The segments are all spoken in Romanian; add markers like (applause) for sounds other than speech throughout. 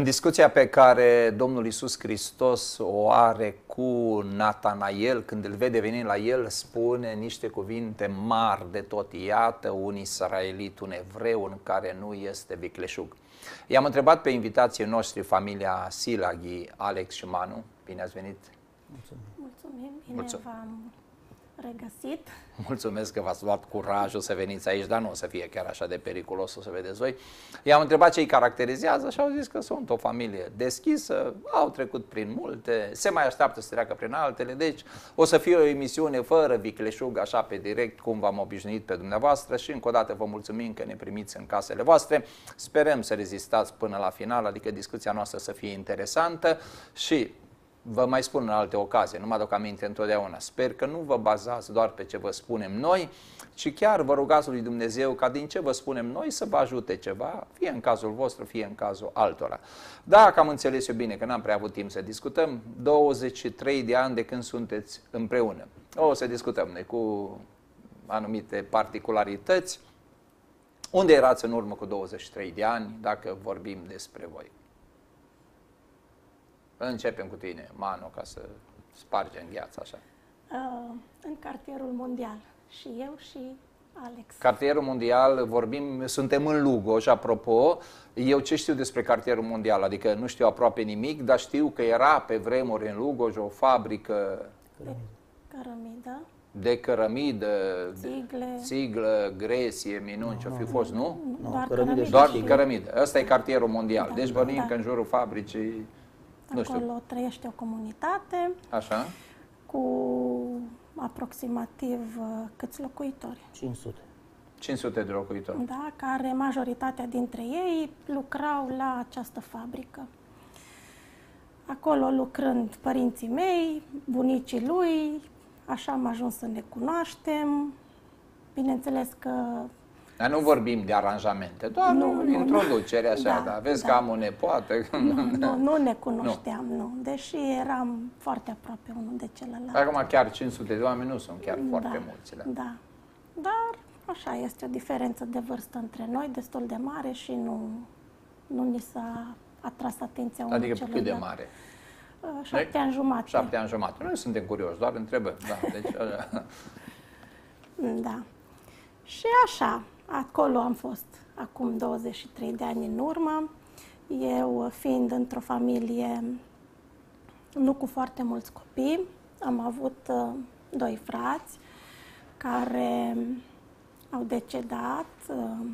În discuția pe care Domnul Isus Hristos o are cu Natanael, când îl vede venind la el, spune niște cuvinte mari de tot. Iată un israelit, un evreu în care nu este vicleșug. I-am întrebat pe invitații noștri, familia Silaghi, Alex și Manu. Bine ați venit! Mulțumim! Mulțumim! Bine Mulțumim. v-am regăsit. Mulțumesc că v-ați luat curajul să veniți aici, dar nu o să fie chiar așa de periculos, o să vedeți voi. I-am întrebat ce îi caracterizează și au zis că sunt o familie deschisă, au trecut prin multe, se mai așteaptă să treacă prin altele, deci o să fie o emisiune fără vicleșug, așa pe direct, cum v-am obișnuit pe dumneavoastră și încă o dată vă mulțumim că ne primiți în casele voastre. Sperăm să rezistați până la final, adică discuția noastră să fie interesantă și vă mai spun în alte ocazii, nu mă aduc aminte întotdeauna. Sper că nu vă bazați doar pe ce vă spunem noi, ci chiar vă rugați lui Dumnezeu ca din ce vă spunem noi să vă ajute ceva, fie în cazul vostru, fie în cazul altora. Dacă am înțeles eu bine, că n-am prea avut timp să discutăm, 23 de ani de când sunteți împreună. O să discutăm noi cu anumite particularități. Unde erați în urmă cu 23 de ani, dacă vorbim despre voi? Începem cu tine, Manu, ca să spargem gheața așa. Uh, în cartierul mondial. Și eu și Alex. Cartierul mondial, vorbim, suntem în Lugo și apropo, eu ce știu despre cartierul mondial? Adică nu știu aproape nimic, dar știu că era pe vremuri în Lugoj o fabrică de cărămidă. De cărămidă, țigle, țiglă, gresie, minuni, ce-o fi fost, nu? nu doar cărămidă. Doar cărămidă. Ăsta e cartierul mondial. Da, deci vorbim da. că în jurul fabricii nu Acolo știu. trăiește o comunitate. Așa. Cu aproximativ uh, câți locuitori? 500. 500 de locuitori. Da, care majoritatea dintre ei lucrau la această fabrică. Acolo lucrând părinții mei, bunicii lui, așa am ajuns să ne cunoaștem. Bineînțeles că dar nu vorbim de aranjamente, doar nu, introducere așa, da, dar vezi da. că am o nepoată. Nu, nu, nu ne cunoșteam, nu. nu. Deși eram foarte aproape unul de celălalt. Acum chiar 500 de oameni nu sunt chiar da, foarte mulți. Da. da. Dar așa este o diferență de vârstă între noi, destul de mare și nu, nu ni s-a atras atenția unul Adică cât de mare? Uh, șapte ani jumate. Șapte ani jumate. Noi suntem curioși, doar întrebăm. Da, deci, (laughs) da. Și așa, Acolo am fost acum 23 de ani în urmă. Eu fiind într-o familie nu cu foarte mulți copii, am avut uh, doi frați care au decedat uh,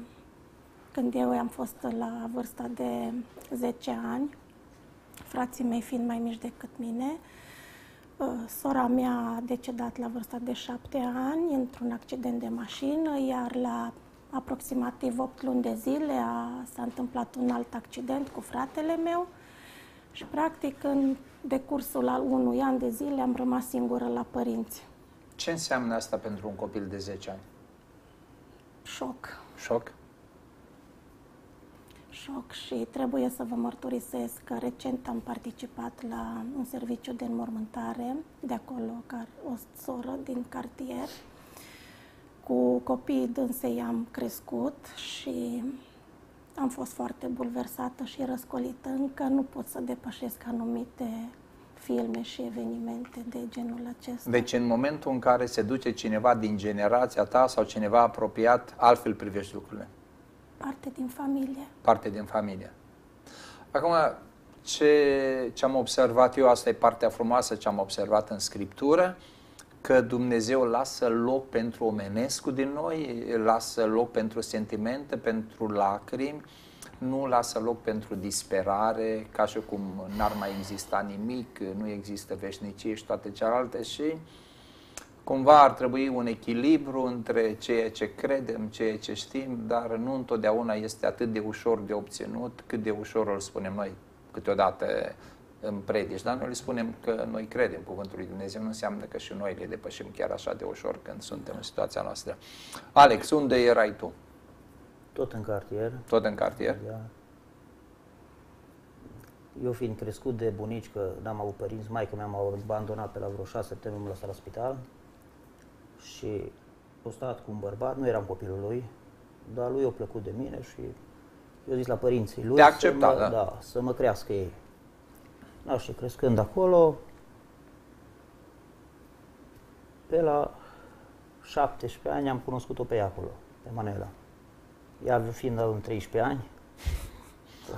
când eu am fost la vârsta de 10 ani, frații mei fiind mai mici decât mine. Uh, sora mea a decedat la vârsta de 7 ani într-un accident de mașină, iar la aproximativ 8 luni de zile a, s-a întâmplat un alt accident cu fratele meu și practic în decursul al unui an de zile am rămas singură la părinți. Ce înseamnă asta pentru un copil de 10 ani? Șoc. Șoc? Șoc și trebuie să vă mărturisesc că recent am participat la un serviciu de înmormântare de acolo, o soră din cartier, cu copiii dânsei am crescut și am fost foarte bulversată și răscolită. Încă nu pot să depășesc anumite filme și evenimente de genul acesta. Deci în momentul în care se duce cineva din generația ta sau cineva apropiat, altfel privești lucrurile? Parte din familie. Parte din familie. Acum, ce, ce am observat eu, asta e partea frumoasă ce am observat în Scriptură, că Dumnezeu lasă loc pentru omenescul din noi, lasă loc pentru sentimente, pentru lacrimi, nu lasă loc pentru disperare, ca și cum n-ar mai exista nimic, nu există veșnicie și toate celelalte și cumva ar trebui un echilibru între ceea ce credem, ceea ce știm, dar nu întotdeauna este atât de ușor de obținut cât de ușor îl spunem noi câteodată în predici, dar noi le spunem că noi credem cuvântul lui Dumnezeu, nu înseamnă că și noi le depășim chiar așa de ușor când suntem în situația noastră. Alex, unde erai tu? Tot în cartier. Tot în cartier? Da. Eu fiind crescut de bunici, că n-am avut părinți, maică mea m-a abandonat pe la vreo șase săptămâni, m-a lăsat la spital și a stat cu un bărbat, nu eram copilul lui, dar lui a plăcut de mine și eu zis la părinții lui Te accepta, să mă, da. da, să mă crească ei. Da, și crescând acolo, pe la 17 ani am cunoscut-o pe ea acolo, pe Manuela. Ea fiind în 13 ani,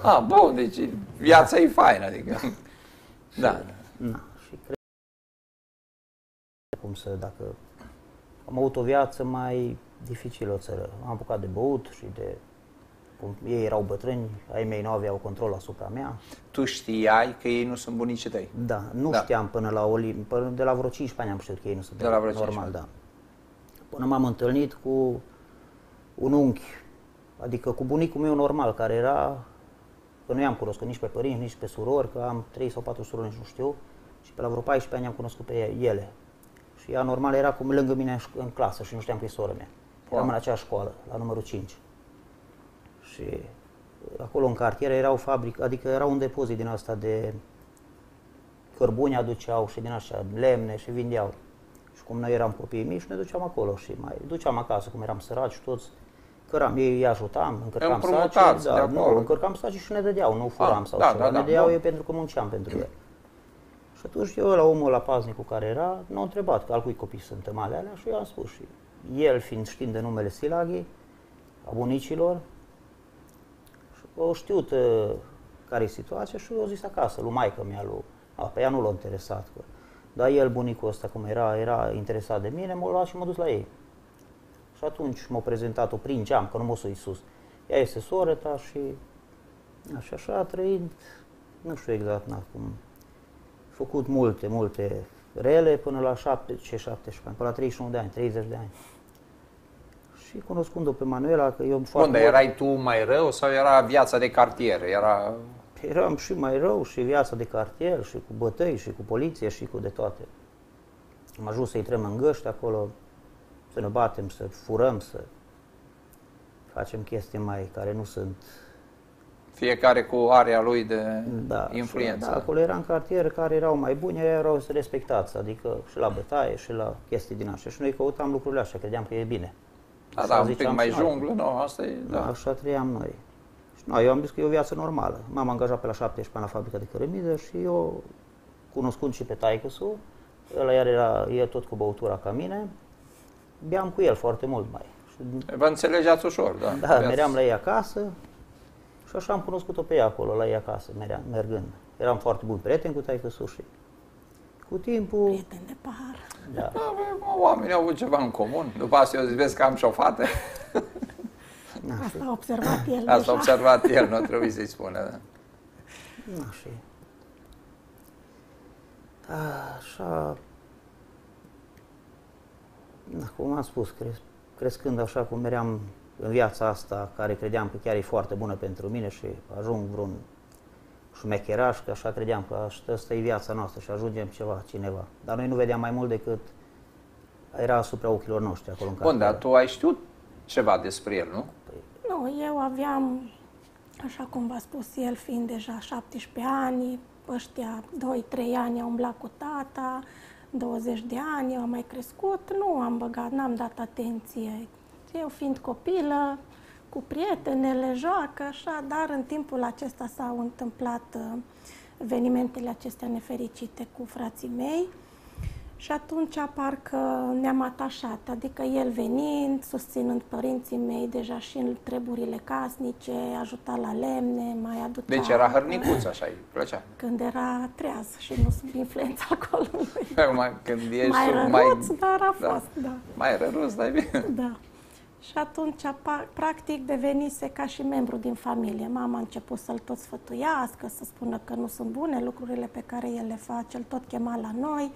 Ah, bun, deci viața e faină, adică. Da. na, și cred cum să, dacă am avut o viață mai dificilă o țară. Am apucat de băut și de cum ei erau bătrâni, ai mei nu aveau control asupra mea. Tu știai că ei nu sunt bunicii tăi. Da, nu Da. știam până la o lim- până de la vreo 15 ani am știut că ei nu sunt De la vreo normal, 15 da. Până m-am întâlnit cu un unchi, adică cu bunicul meu normal, care era, că nu i-am cunoscut nici pe părinți, nici pe surori, că am 3 sau 4 surori, nici nu știu, și pe la vreo 14 ani am cunoscut pe ele. Și ea normal era cum lângă mine în, șc- în clasă și nu știam că e sora mea. Eram Wow. în aceeași școală, la numărul 5. Și acolo în cartier era o fabrică, adică era un depozit din asta de cărbuni aduceau și din așa, lemne și vindeau. Și cum noi eram copii mici, ne duceam acolo și mai duceam acasă, cum eram săraci toți. Căram, ei îi ajutam, încărcam Împrumutați saci, de da, acolo. nu, încărcam saci și ne dădeau, nu furam Ah, sau da, ceva, da, da, ne dădeau bun. eu pentru că munceam pentru el. Și atunci eu la omul la paznicul care era, m-a întrebat că al cui copii sunt ale alea și eu am spus și el fiind știind de numele Silaghi, a bunicilor, și au știut uh, care e situația și eu au zis acasă, lui maică mea, lui... A, pe ea nu l-a interesat. Că, dar el, bunicul ăsta, cum era, era interesat de mine, m-a luat și m-a dus la ei. Și atunci m-a prezentat-o prin geam, că nu m-a sus sus. Ea este soră ta și așa, așa a trăit, nu știu exact na, cum, făcut multe, multe rele până la 7, ce 17 ani, până la 31 de ani, 30 de ani. Și cunoscând-o pe Manuela, că eu foarte Unde mult- erai tu mai rău sau era viața de cartier? Era... Eram și mai rău și viața de cartier și cu bătăi și cu poliție și cu de toate. Am ajuns să intrăm în găști acolo, să ne batem, să furăm, să facem chestii mai care nu sunt Fiecare cu area lui de da, influență. Și, da, acolo era în cartier care erau mai buni, ei erau respectați, adică și la bătaie și la chestii din așa. Și noi căutam lucrurile așa, credeam că e bine. Da, Așa da, un pic ziceam mai și noi. junglă, nu, asta e, Da. da. Așa trăiam noi. Și noi, eu am zis că e o viață normală. M-am angajat pe la 17 ani la fabrica de cărămidă și eu, cunoscând și pe taică el iar era, e tot cu băutura ca mine, beam cu el foarte mult mai. Și, Vă înțelegeați ușor, da. da, Aveați- meream la ei acasă și așa am cunoscut-o pe ea acolo, la ei acasă, meream, mergând. Eram foarte bun prieten cu taică și cu timpul, Prieten de pahar. da, Da, bă, oamenii au avut ceva în comun. După asta eu zic, vezi că am și o fată. (laughs) Asta a observat el Asta deja. a observat el, nu trebuie să-i spună. Da. Na, și... Așa... Na, cum am spus, cres, crescând așa cum meream în viața asta, care credeam că chiar e foarte bună pentru mine și ajung vreun șmecheraș, că așa credeam că asta- asta e viața noastră și ajungem ceva, cineva. Dar noi nu vedeam mai mult decât era asupra ochilor noștri acolo în Bun, cartier. dar tu ai știut ceva despre el, nu? Nu, eu aveam, așa cum v-a spus el, fiind deja 17 ani, ăștia 2-3 ani au umblat cu tata, 20 de ani, eu am mai crescut, nu am băgat, n-am dat atenție. Eu fiind copilă, cu prietenele, joacă, așa, dar în timpul acesta s-au întâmplat uh, evenimentele acestea nefericite cu frații mei. Și atunci parcă ne-am atașat, adică el venind, susținând părinții mei deja și în treburile casnice, ajuta la lemne, mai aducea... Deci era hărnicuț, așa îi plăcea. Când era treaz și nu sub influența (laughs) alcoolului. Acum, când ești mai sub răruț, mai... dar a da. fost, da. Mai răruț, dar e bine. Da. Și atunci, pa- practic, devenise ca și membru din familie. Mama a început să-l tot sfătuiască, să spună că nu sunt bune lucrurile pe care el le face, îl tot chema la noi,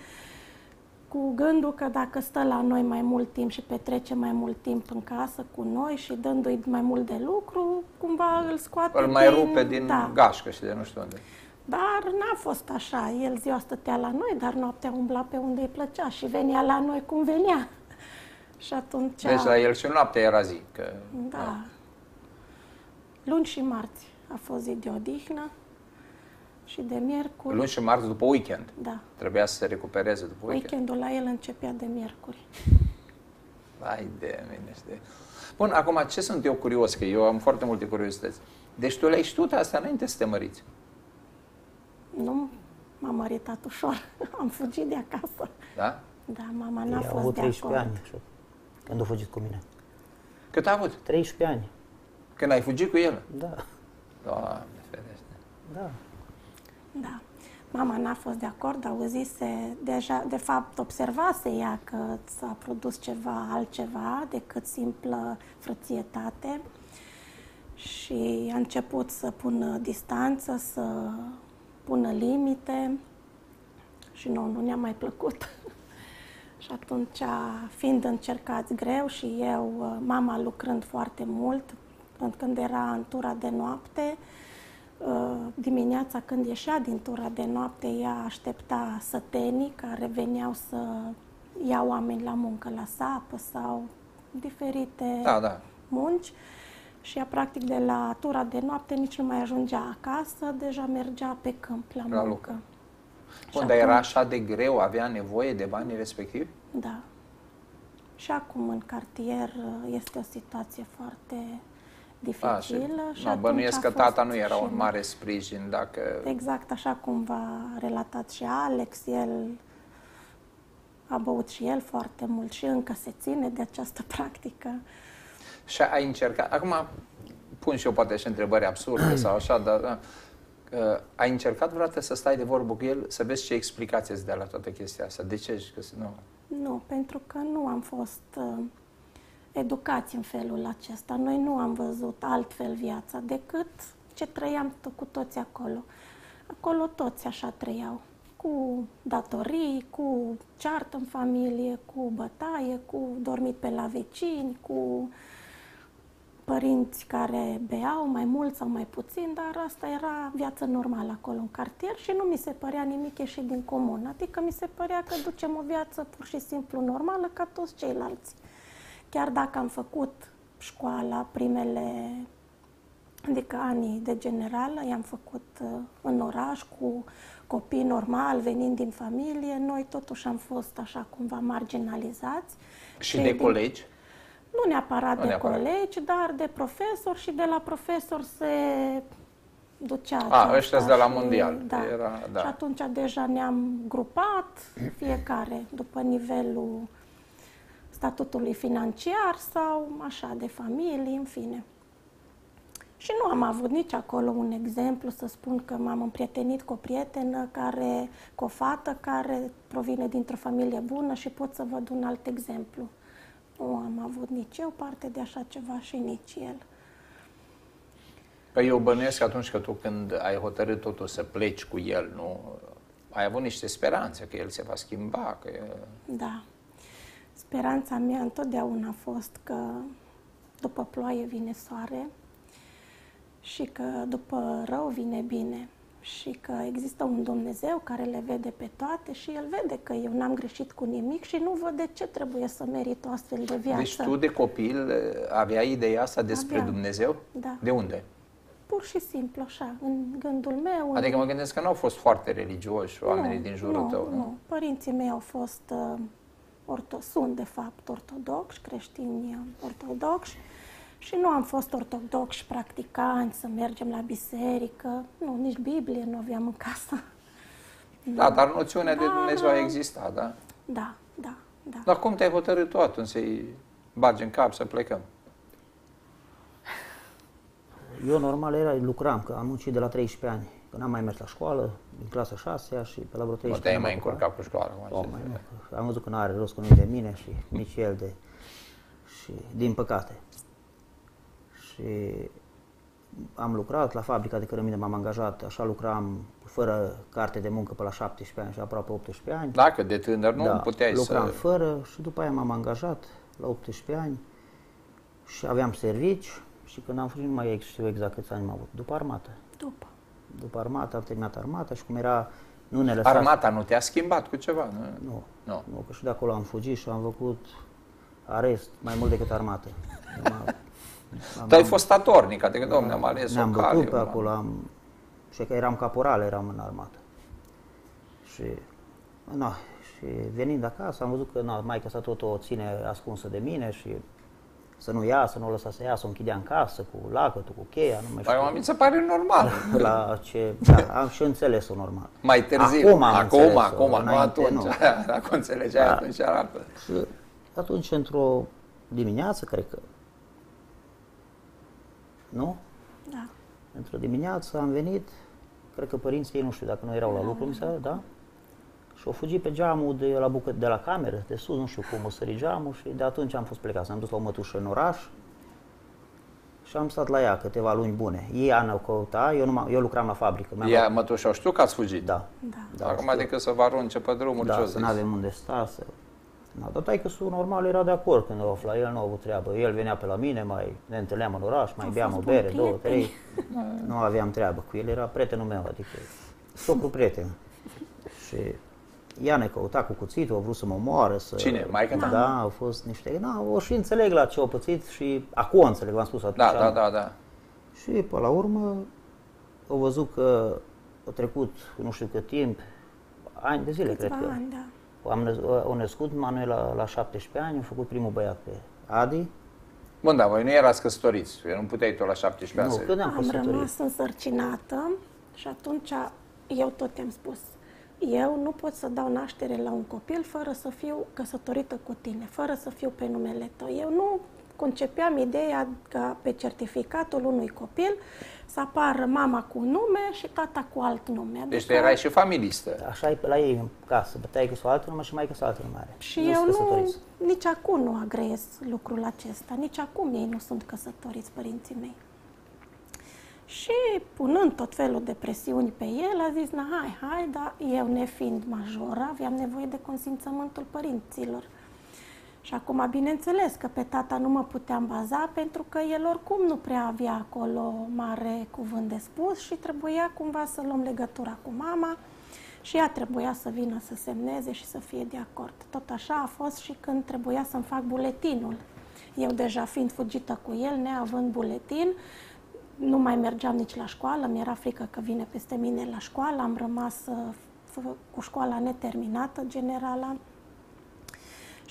cu gândul că dacă stă la noi mai mult timp și petrece mai mult timp în casă cu noi și dându-i mai mult de lucru, cumva îl scoate Îl mai din... rupe din da. gașcă și de nu știu unde. Dar n-a fost așa. El ziua stătea la noi, dar noaptea umbla pe unde îi plăcea și venea la noi cum venea. Și atunci... Deci la el și noaptea era zi. Că, Da. Luni și marți a fost zi de odihnă și de miercuri. Luni și marți după weekend. Da. Trebuia să se recupereze după weekend. Weekendul la el începea de miercuri. Hai de mine, știi. Bun, acum ce sunt eu curios, că eu am foarte multe curiozități. Deci tu le-ai știut asta înainte să te măriți. Nu m-am măritat ușor. (laughs) Am fugit de acasă. Da? Da, mama Ei n-a au fost avut de 13 acord. ani așa, când a fugit cu mine. Cât a avut? 13 ani, Când ai fugit cu el? da, Doamne ferește. da. Da. Mama n-a fost de acord, auzise deja, de fapt, observase ea că s-a produs ceva altceva decât simplă frățietate și a început să pună distanță, să pună limite și nu, nu ne-a mai plăcut. Și atunci, fiind încercați greu și eu, mama lucrând foarte mult, când- când era în tura de noapte, Uh, dimineața când ieșea din tura de noapte, ea aștepta sătenii care veneau să ia oameni la muncă la sapă sau diferite Da, da. munci și ea practic de la tura de noapte nici nu mai ajungea acasă, deja mergea pe câmp la, La muncă. lucru. Și Unde era atunci- așa de greu, avea nevoie de banii respectivi? Da. Și acum în cartier uh, este o situație foarte A, și, dificilă. și nu, atunci bănuiesc a că tata fost nu era și un mare sprijin dacă... Exact așa cum v-a relatat și Alex, el a băut și el foarte mult și încă se ține de această (laughs) practică. Și ai încercat, acum pun și eu poate și întrebări absurde sau așa, dar uh, ai încercat vreodată să stai de vorbă cu el, să vezi ce explicație îți dea la toată chestia asta? De ce? Că, nu. Nu, pentru că nu am fost uh, educați în felul acesta. Noi nu am văzut altfel viața decât ce trăiam to- cu toți acolo. Acolo toți așa trăiau, cu datorii, cu ceartă în familie, cu bătaie, cu dormit pe la vecini, cu părinți care beau mai mult sau mai puțin, dar asta era viața normală acolo în cartier și nu mi se părea nimic ieșit din comun. Adică mi se părea că ducem o viață pur și simplu normală ca toți ceilalți. Chiar dacă am făcut școala, primele, adică anii de generală, i-am făcut uh, în oraș cu copii normal, venind din familie, noi totuși am fost așa cumva marginalizați. Și Cei de din- colegi? Nu neapărat Nu de neapărat. colegi, dar de profesor și de la profesor se ducea A, aceasta ăștia de la și- mondial. Da. Era, da. Și atunci deja ne-am grupat, fiecare după nivelul statutului financiar sau așa de familie, în fine. Și nu am avut nici acolo un exemplu să spun că m-am împrietenit cu o prietenă care, cu o fată care provine dintr-o familie bună și pot să văd un alt exemplu. Nu am avut nici eu parte de așa ceva și nici el. Păi eu bănuiesc că atunci că tu când ai hotărât totul să pleci cu el, nu, ai avut niște speranțe că el se va schimba, că e... Da. Speranța mea întotdeauna a fost că după ploaie vine soare și că după rău vine bine și că există un Dumnezeu care le vede pe toate și El vede că eu n-am greșit cu nimic și nu văd de ce trebuie să merit o astfel de viață. Deci tu de copil aveai ideea asta despre Aveam. Dumnezeu? Da. De unde? Pur și simplu așa, în gândul meu. în- Adică mă gândesc că nu au fost foarte religioși oamenii nu, din jurul nu, tău, nu? Nu, părinții mei au fost, uh, orto, sunt de fapt ortodoxi, creștini uh, ortodoxi și nu am fost ortodoxi practicanți, să mergem la biserică, nu, nici Biblie nu aveam în casă. Da, dar noțiunea de Da, Dumnezeu a da. existat, da? Da, da, da. Dar cum te-ai hotărât tu atunci să-i bagi în cap să plecăm? Eu normal era, lucram, că am muncit de la 13 ani. Că n-am mai mers la școală, din clasa 6 și pe la vreo 13 Nu te-ai ani mai am apucat. încurcat cu școala. acum, O, ce mai zic. nu, că am văzut că nu are rost că nu e de mine și nici el de... Și din păcate. Și am lucrat la fabrica de cărămidă, m-am angajat, așa lucram fără carte de muncă pe la 17 ani și aproape 18 ani. Dacă de tânăr nu da, puteai lucram să... fără și după aia m-am angajat la 18 ani și aveam servici și când am fost nu mai știu exact câți ani am avut, după armată. După. După armată, am terminat armata și cum era, nu ne lăsa... Armata nu te-a schimbat cu ceva, nu? Nu, Nu. nu, că și de acolo am fugit și am făcut arest mai mult decât armată. (laughs) Am- am- Tu ai fost statornic, adică, domnule, am ales Ne-am o cale. bătut pe una. acolo, am... și că eram caporal, eram în armată. Și, na, și venind acasă am văzut că na, maica sa tot o ține ascunsă de mine și să nu ia, să nu o lăsa să ia, să o închidea în casă cu lacătul, cu cheia, nu mai știu. Dar mi se pare normal. (laughs) La ce, da, am și înțeles-o normal. Mai târziu. Acum am acum, înțeles-o, acum, nu înainte atunci. nu. (laughs) Dacă o înțelegeai, Da. atunci era altfel. Și atunci, într-o dimineață, cred că, nu? Da. Într-o dimineață am venit, cred că părinții ei, nu știu dacă nu erau la lucru, mi se da? Și au fugit pe geamul de la, bucă, de la cameră, de sus, nu știu cum, o sări geamul și de atunci am fost plecat. am dus la o mătușă în oraș și am stat la ea câteva luni bune. Ei Ana o căuta, eu, nu eu lucram la fabrică. Mi-am Ea, luat- mătușa, știu că ați fugit. Da. Da. da Acum știu. decât să vă arunce pe drumuri, Da, ce-o să zis? nu avem unde sta, să... Da, dar taică normal era de acord când o afla, el nu a avut treabă. El venea pe la mine, mai ne întâlneam în oraș, mai Au beam o fost bere, buni două, prieteni. trei. (laughs) Nu aveam treabă cu el, era prietenul meu, adică socru prieten. (laughs) Și ea ne căuta cu cuțitul, a vrut să mă omoară. Să... Cine? Maica ta? Da, au fost niște... Da, o și înțeleg la ce au pățit și acum o înțeleg, v-am spus atunci. Da, da, da, da. Și pe la urmă au văzut că a trecut nu știu cât timp, ani de zile, Câțiva cred că. ani, da. Am năs- au născut Manuel la, la 17 ani, a făcut primul băiat pe Adi. Bun, dar voi nu erați căsătoriți. Eu nu puteai tu la 17 ani Nu, să... când am Am căsătorit. rămas însărcinată și atunci eu tot i-am spus, eu nu pot să dau naștere la un copil fără să fiu căsătorită cu tine, fără să fiu pe numele tău. Eu nu concepeam ideea ca pe certificatul unui copil să apară mama cu un nume și tata cu alt nume. Deci Adică- tu erai și familistă. Așa e pe la ei în casă, bătaie că o altă nume și mai că altă nume are. Și Nu eu sunt nu, căsătoriți. nici acum nu agreez lucrul acesta, nici acum ei nu sunt căsătoriți, părinții mei. Și punând tot felul de presiuni pe el, a zis, na hai, hai, dar eu nefiind majoră, aveam nevoie de consimțământul părinților. Și acum, bineînțeles că pe tata nu mă puteam baza pentru că el oricum nu prea avea acolo mare cuvânt de spus și trebuia cumva să luăm legătura cu mama și ea trebuia să vină să semneze și să fie de acord. Tot așa a fost și când trebuia să-mi fac buletinul. Eu deja fiind fugită cu el, neavând buletin, nu mai mergeam nici la școală, mi-era frică că vine peste mine la școală, am rămas uh, f- cu școala neterminată, generala.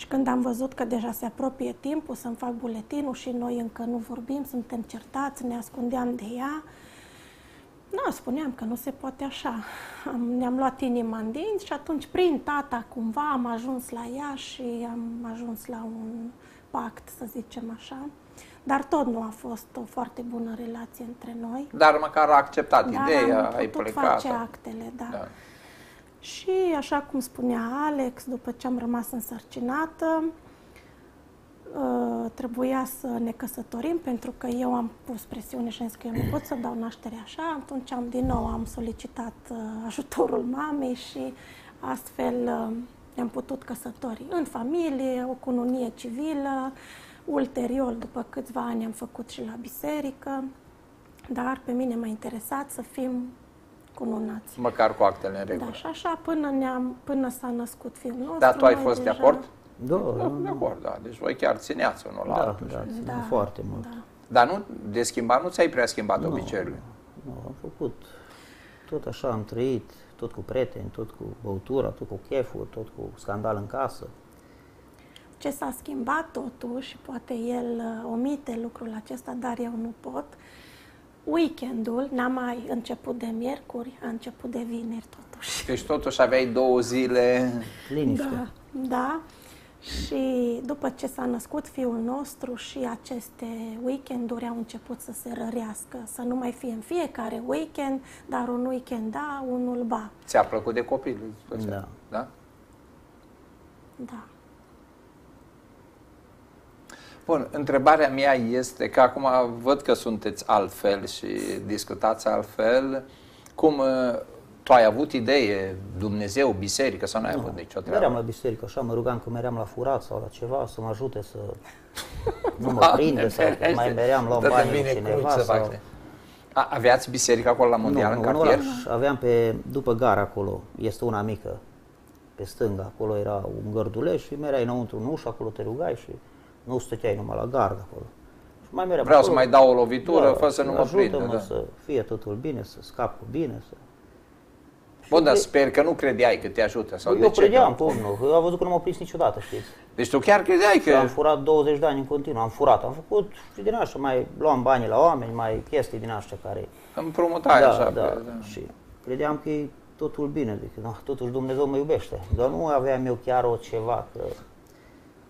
Și când am văzut că deja se apropie timpul să-mi fac buletinul și noi încă nu vorbim, suntem certați, ne ascundeam de ea, nu, spuneam că nu se poate așa. Am, ne-am luat inima în dinți și atunci, prin tata, cumva am ajuns la ea și am ajuns la un pact, să zicem așa. Dar tot nu a fost o foarte bună relație între noi. Dar măcar a acceptat Dar ideea, am ai putut plecat. face actele, da. Da. Și așa cum spunea Alex, după ce am rămas însărcinată, uh, trebuia să ne căsătorim pentru că eu am pus presiune și am zis că eu nu pot să dau naștere așa. Atunci am din nou am solicitat uh, ajutorul mamei și astfel uh, ne-am putut căsători în familie, o cununie civilă. Ulterior, după câțiva ani, am făcut și la biserică, dar pe mine m-a interesat să fim cununați. Măcar cu actele în regulă. Da, și așa până, ne-am, până s-a născut fiul nostru. Dar tu ai noi fost de deja- acord? Da, Da, da, de acord, da. Deci voi chiar țineați unul la da, altul. da, țin Da, foarte mult. Da. Dar nu, de schimbat, nu ți-ai prea schimbat Nu. obiceiurile. Nu, am făcut tot așa am trăit, tot cu prieteni, tot cu băutura, tot cu chefuri, tot cu scandal în casă. Ce s-a schimbat totuși, și poate el uh, omite lucrul acesta, dar eu nu pot, weekendul n-a mai început de miercuri, a început de vineri totuși. Deci totuși aveai două zile... Liniște. Da, da. Și după ce s-a născut fiul nostru și aceste weekenduri au început să se rărească, să nu mai fie în fiecare weekend, dar un weekend da, unul ba. Ți-a plăcut de copil? îți plăcea? Da. da? Da. Bun, întrebarea mea este că acum văd că sunteți altfel și discutați altfel. Cum uh, tu ai avut idee, Dumnezeu, biserică sau n-ai avut nicio treabă? Meream la biserică, așa mă rugam că meream la furat sau la ceva, să mă ajute să (laughs) nu mă Doamne prinde sau că ferește, mai meream la dă-te bani cu bine cineva cruci să sau... fac. A, aveați biserică acolo la Mondial, nu, în nu, cartier? în oraș. Aveam pe, după gara acolo, este una mică, pe stânga, acolo era un gărduleș și mereai înăuntru în ușă, acolo te rugai și nu stăteai numai la gard acolo. Și mai meream Vreau acolo. să mai dau o lovitură, fă să nu mă ajută-mă prindă. Da. să fie totul bine, să scap cu bine, să... Bun, dar sper că nu credeai că te ajută. Sau eu de ce? credeam, cum nu? Am văzut că nu m-au prins niciodată, știți. Deci tu chiar credeai Că... Am că... furat 20 de ani în continuu, am furat, am făcut și din așa, mai luam banii la oameni, mai chestii din așa care... Împrumutai da, așa. da, pe- și credeam că e totul bine, adică da, totuși Dumnezeu mă iubește. Dar nu aveam eu chiar o ceva că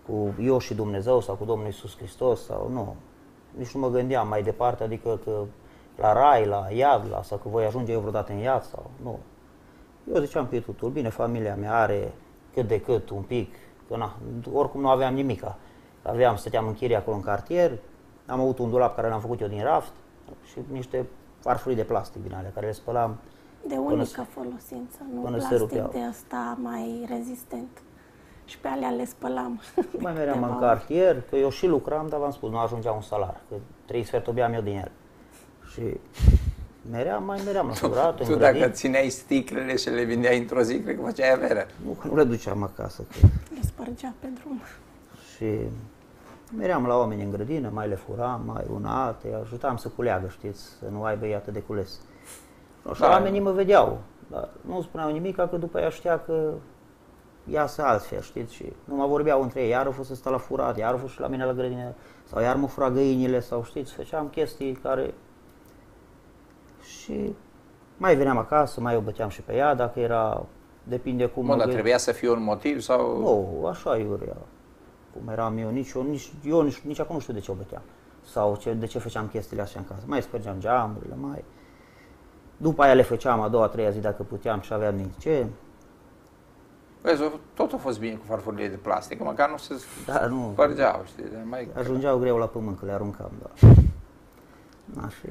cu eu și Dumnezeu sau cu Domnul Isus Hristos sau nu. Nici nu mă gândeam mai departe, adică că la rai, la iad, la, sau că voi ajunge eu vreodată în iad sau nu. Eu ziceam că e totul bine, familia mea are cât de cât un pic, că na, oricum nu aveam nimica. Aveam, stăteam în chirie acolo în cartier, am avut un dulap care l-am făcut eu din raft și niște farfurii de plastic din alea care le spălam De unică folosință, nu până se plastic rupeau. de asta mai rezistent. Și pe alea le spălam. Mai meream în Câteva cartier, că eu și lucram, dar v-am spus, nu ajungea un salar, că trei sferturi beam eu din el. Și meream, mai meream la curat, în Tu dacă grădini. țineai sticlele și le vindeai într-o zi, cred că făceai avere. Nu, că nu le duceam acasă. Că... Le spărgea pe drum. Și meream la oameni în grădină, mai le furam, mai una alta, îi ajutam să culeagă, știți, să nu aibă ei atât de cules. Și Da. oamenii mă vedeau, dar nu spuneau nimic, că după aia știa că iasă altfel, știți, și nu mă vorbeau între ei, iar au fost să sta la furat, iar au fost și la mine la grădină, sau iar mă fura găinile, sau știți, făceam chestii care... Și mai veneam acasă, mai o băteam și pe ea, dacă era, depinde cum Bun, mă dar gând- trebuia să fie un motiv sau... nu, așa iurea. Cum eram eu, nici eu, nici, eu nici, nici acum nu știu de ce o băteam. Sau ce, de ce făceam chestiile astea în casă. Mai spărgeam geamurile, mai... După aia le făceam a doua, a treia zi dacă puteam și aveam nici ce. Vezi, tot a fost bine cu farfurile de plastic, măcar nu se Dar nu, spărgeau, știi, de mai... ajungeau greu la pământ că le aruncam, da. Da, și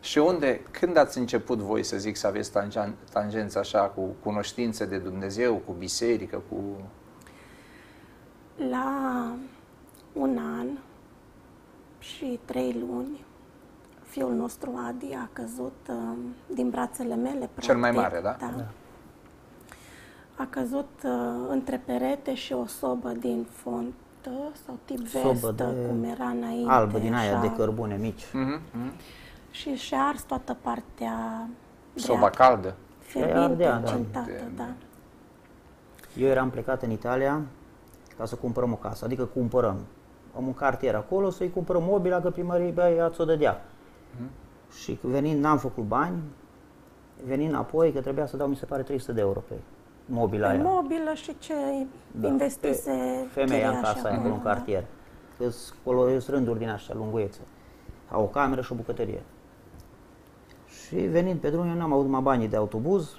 Și unde, când ați început voi, să zic, să aveți tangen, tangență așa cu cunoștințe de Dumnezeu, cu biserică, cu... La un an și trei luni, fiul nostru Adi a căzut uh, din brațele mele. Cel mai practic, mare, da? da. A căzut uh, între perete și o sobă din fontă sau tip Sobă vestă, de cum era înainte. albă din aia așa. de cărbune mici. Mhm, mhm. Și și-a ars toată partea Soba dreaptă, caldă. fierbinte, ardea, da. încintată, da. Eu eram plecat în Italia ca să cumpărăm o casă, adică cumpărăm. Am un cartier acolo să-i cumpărăm mobila, că primării băia ți-o dădea. Și venind, n-am făcut bani, venind înapoi, că trebuia să dau, mi se pare, 300 de euro pe mobila Pe aia. mobilă și ce Da. investise Femeia în chiriașii casa aia, acolo în da. cartier. Că acolo sunt rânduri din așa, lunguiețe. Au o cameră și o bucătărie. Și venind pe drum, eu n-am avut numai banii de autobuz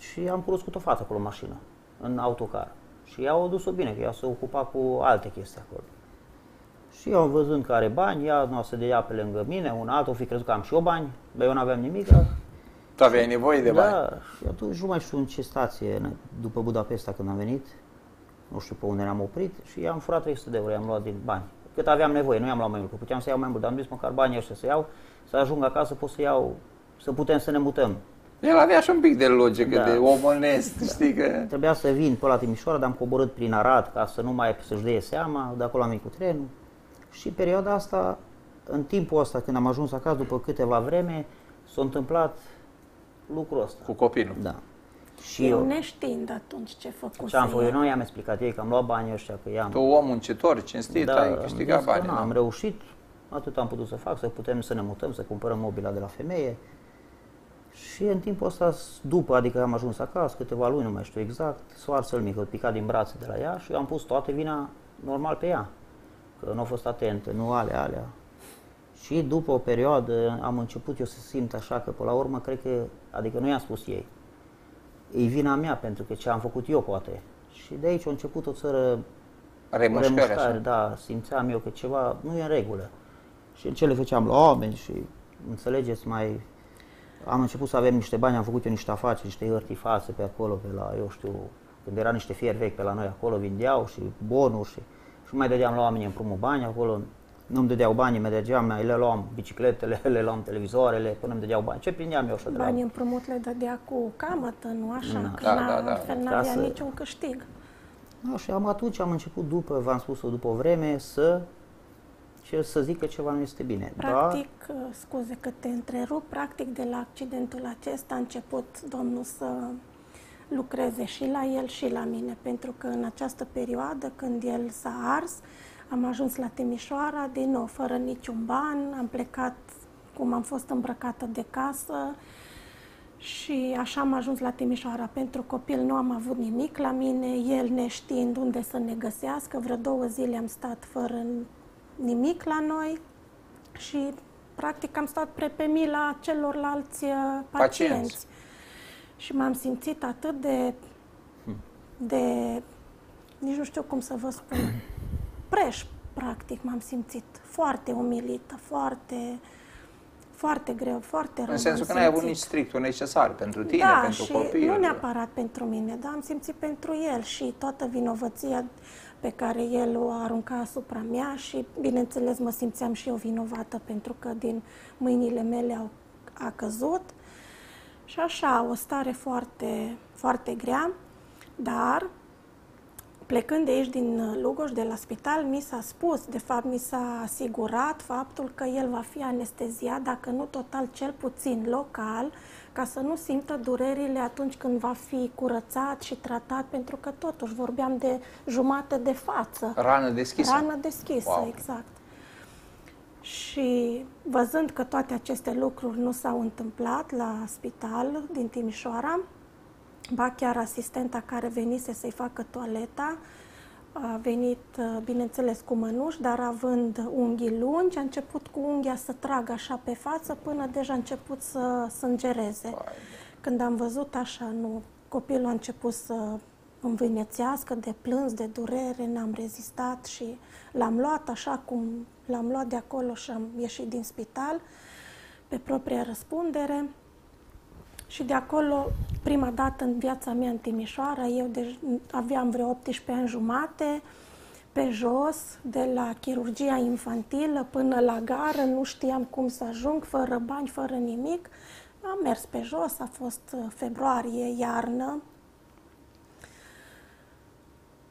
și am cunoscut o fată acolo în mașină, în autocar. Și ea a dus-o bine, că ea se ocupa cu alte chestii acolo. Și eu am văzut că are bani, ea nu o să dea pe lângă mine, un altul fi crezut că am și eu bani, dar eu nu aveam nimic. Tu aveai nevoie de bani. Da, și atunci nu mai știu în ce stație, în- după Budapesta când am venit, nu știu pe unde ne-am oprit și i-am furat 300 de euro, i-am luat din bani. Cât aveam nevoie, nu i-am luat mai mult, că puteam să iau mai mult, dar am zis măcar banii ăștia să iau, să ajung acasă, pot să iau, să putem să ne mutăm. El avea și un pic de logică, Da. de om onest, știi că... Trebuia să vin pe la Timișoara, dar am coborât prin Arad ca să nu mai să-și dea seama, de acolo am venit cu trenul. Și perioada asta, în timpul ăsta, când am ajuns acasă, după câteva vreme, s-a întâmplat lucrul ăsta. Cu copilul. Da. Și Eu eu, neștiind atunci ce făcuse ce am făcut, eu ea. nu i-am explicat ei că am luat banii ăștia, că i-am Tu, om muncitor, cinstit, ai Da, am câștigat zis că bani. na, da. am reușit, atât am putut să fac, să putem să ne mutăm, să cumpărăm mobila de la femeie. Și în timpul ăsta, după, adică am ajuns acasă, câteva luni, nu mai știu exact, soarțel mic, a picat din brațe de la ea și eu am pus toată vina normal pe ea. Că nu a fost atentă, nu alea, alea. Și după o perioadă am început eu să simt așa că, până la urmă, cred că, adică nu i-am spus ei, e vina mea pentru că ce am făcut eu, poate. Și de aici a început o țără Remușcări, așa. da, simțeam eu că ceva nu e în regulă. Și în ce le făceam la oameni și, înțelegeți, mai... Am început să avem niște bani, am făcut eu niște afaceri, niște hârtii false pe acolo, pe la, eu știu, când era niște fieri vechi pe la noi acolo, vindeau și bonuri și, și mai dădeam la oameni împrumut bani acolo. Nu-mi dădeau banii, mergeam, mai le luam bicicletele, (laughs) le luam televizoarele, până îmi dădeau bani. Ce prindeam eu așa de la... Banii împrumut le dădea cu camătă, nu așa? Da. Că Da, n-a- da, da. altfel Ca n-avea să- niciun câștig. Da, și am atunci am început după, v-am spus-o, după o vreme să și să zic că ceva nu este bine. Practic, Dar... scuze că te întrerup, practic de la accidentul acesta a început domnul să lucreze și la el și la mine, pentru că în această perioadă, când el s-a ars, am ajuns la Timișoara, din nou, fără niciun ban, am plecat cum am fost îmbrăcată de casă și așa am ajuns la Timișoara. Pentru copil nu am avut nimic la mine, el neștiind unde să ne găsească, vreo două zile am stat fără nimic la noi și practic am stat pe mila celorlalți uh, pacienți. pacienți. Și m-am simțit atât de, de, nici nu știu cum să vă spun, preș, practic, m-am simțit foarte umilită, foarte, foarte greu, foarte rău. În sensul că n-ai avut nici strictul necesar pentru tine, da, pentru și copii. nu neapărat pentru mine, dar am simțit pentru el și toată vinovăția pe care el o arunca asupra mea și, bineînțeles, mă simțeam și eu vinovată pentru că din mâinile mele au, a căzut. Și așa, o stare foarte, foarte grea, dar plecând de aici din Lugoș, de la spital, mi s-a spus, de fapt mi s-a asigurat faptul că el va fi anesteziat, dacă nu total, cel puțin local, ca să nu simtă durerile atunci când va fi curățat și tratat, pentru că totuși vorbeam de jumate de față. Rană deschisă. Rană deschisă, wow. exact. Și văzând că toate aceste lucruri nu s-au întâmplat la spital din Timișoara, ba chiar asistenta care venise să-i facă toaleta, a venit, bineînțeles, cu mănuși, dar având unghii lungi, a început cu unghia să tragă așa pe față până deja a început să sângereze. Când am văzut așa, nu, copilul a început să învinețească de plâns, de durere, n-am rezistat și l-am luat așa cum l-am luat de acolo și am ieșit din spital pe propria răspundere. Și de acolo, prima dată în viața mea în Timișoara, eu de, aveam vreo 18 ani jumate, pe jos, de la chirurgia infantilă până la gară, nu știam cum să ajung, fără bani, fără nimic. Am mers pe jos, a fost uh, februarie, iarnă,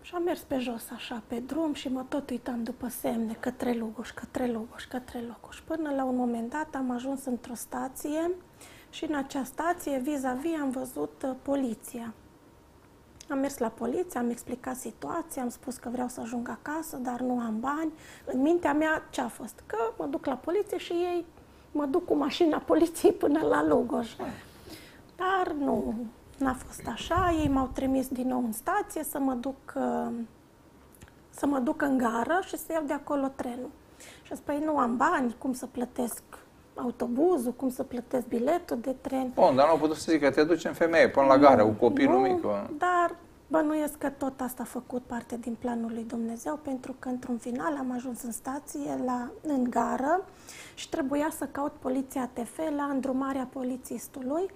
și am mers pe jos așa, pe drum și mă tot uitam după semne, către Lugoș, către Lugoș, către Lugoș. Până la un moment dat am ajuns într-o stație și în acea stație, vis-a-vis, -vis, am văzut uh, poliția. Am mers la poliție, am explicat situația, am spus că vreau să ajung acasă, dar nu am bani. În mintea mea ce a fost? Că mă duc la poliție și ei mă duc cu mașina poliției până la Lugoș. Dar nu, n-a fost așa. Ei m-au trimis din nou în stație să mă duc, uh, să mă duc în gară și să iau de acolo trenul. Și am spus, păi nu am bani, cum să plătesc autobuzul, cum să plătesc biletul de tren. Bun, dar nu au putut să zic că te duci în femeie până la gară cu copilul nu, mic. Dar bănuiesc că tot asta a făcut parte din planul lui Dumnezeu, pentru că într-un final am ajuns în stație, la, în gară și trebuia să caut poliția TF la îndrumarea polițistului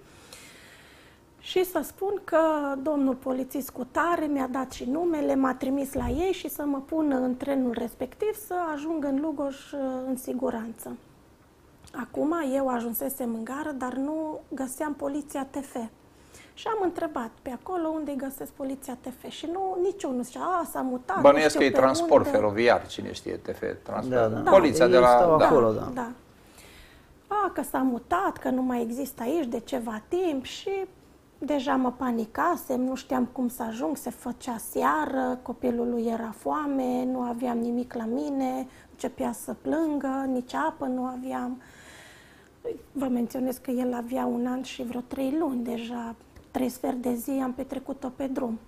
și să spun că domnul polițist cu tare mi-a dat și numele, m-a trimis la ei și să mă pună în trenul respectiv să ajung în Lugoș uh, în siguranță. Acum eu ajunsesem în gară, dar nu găseam poliția TF. Și am întrebat pe acolo unde găsesc poliția TF și nu, niciunul zicea, a, s-a mutat. Bănuiesc că e transport unde. feroviar, cine știe TF, transport. Da, da. Poliția da, de la... Da, acolo, da. da. A, că s-a mutat, că nu mai există aici de ceva timp și Deja mă panicasem, nu știam cum să ajung, se făcea seară, copilul lui era foame, nu aveam nimic la mine, începea să plângă, nici apă nu aveam. Vă menționez că el avea un an și vreo trei luni deja, trei sfert de zi am petrecut-o pe drum.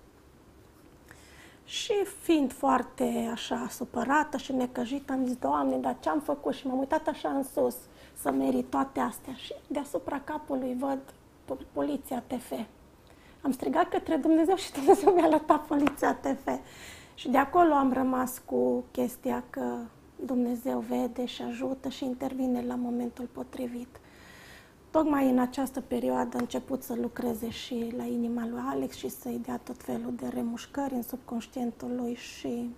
Și fiind foarte așa supărată și necăjită, am zis, Doamne, dar ce am făcut? Și m-am uitat așa în sus să merit toate astea. Și deasupra capului văd poliția TF. Am strigat către Dumnezeu și Dumnezeu mi-a lăsat poliția TF. Și de acolo am rămas cu chestia că Dumnezeu vede și ajută și intervine la momentul potrivit. Tocmai în această perioadă a început să lucreze și la inima lui Alex și să-i dea tot felul de remușcări în subconștientul lui și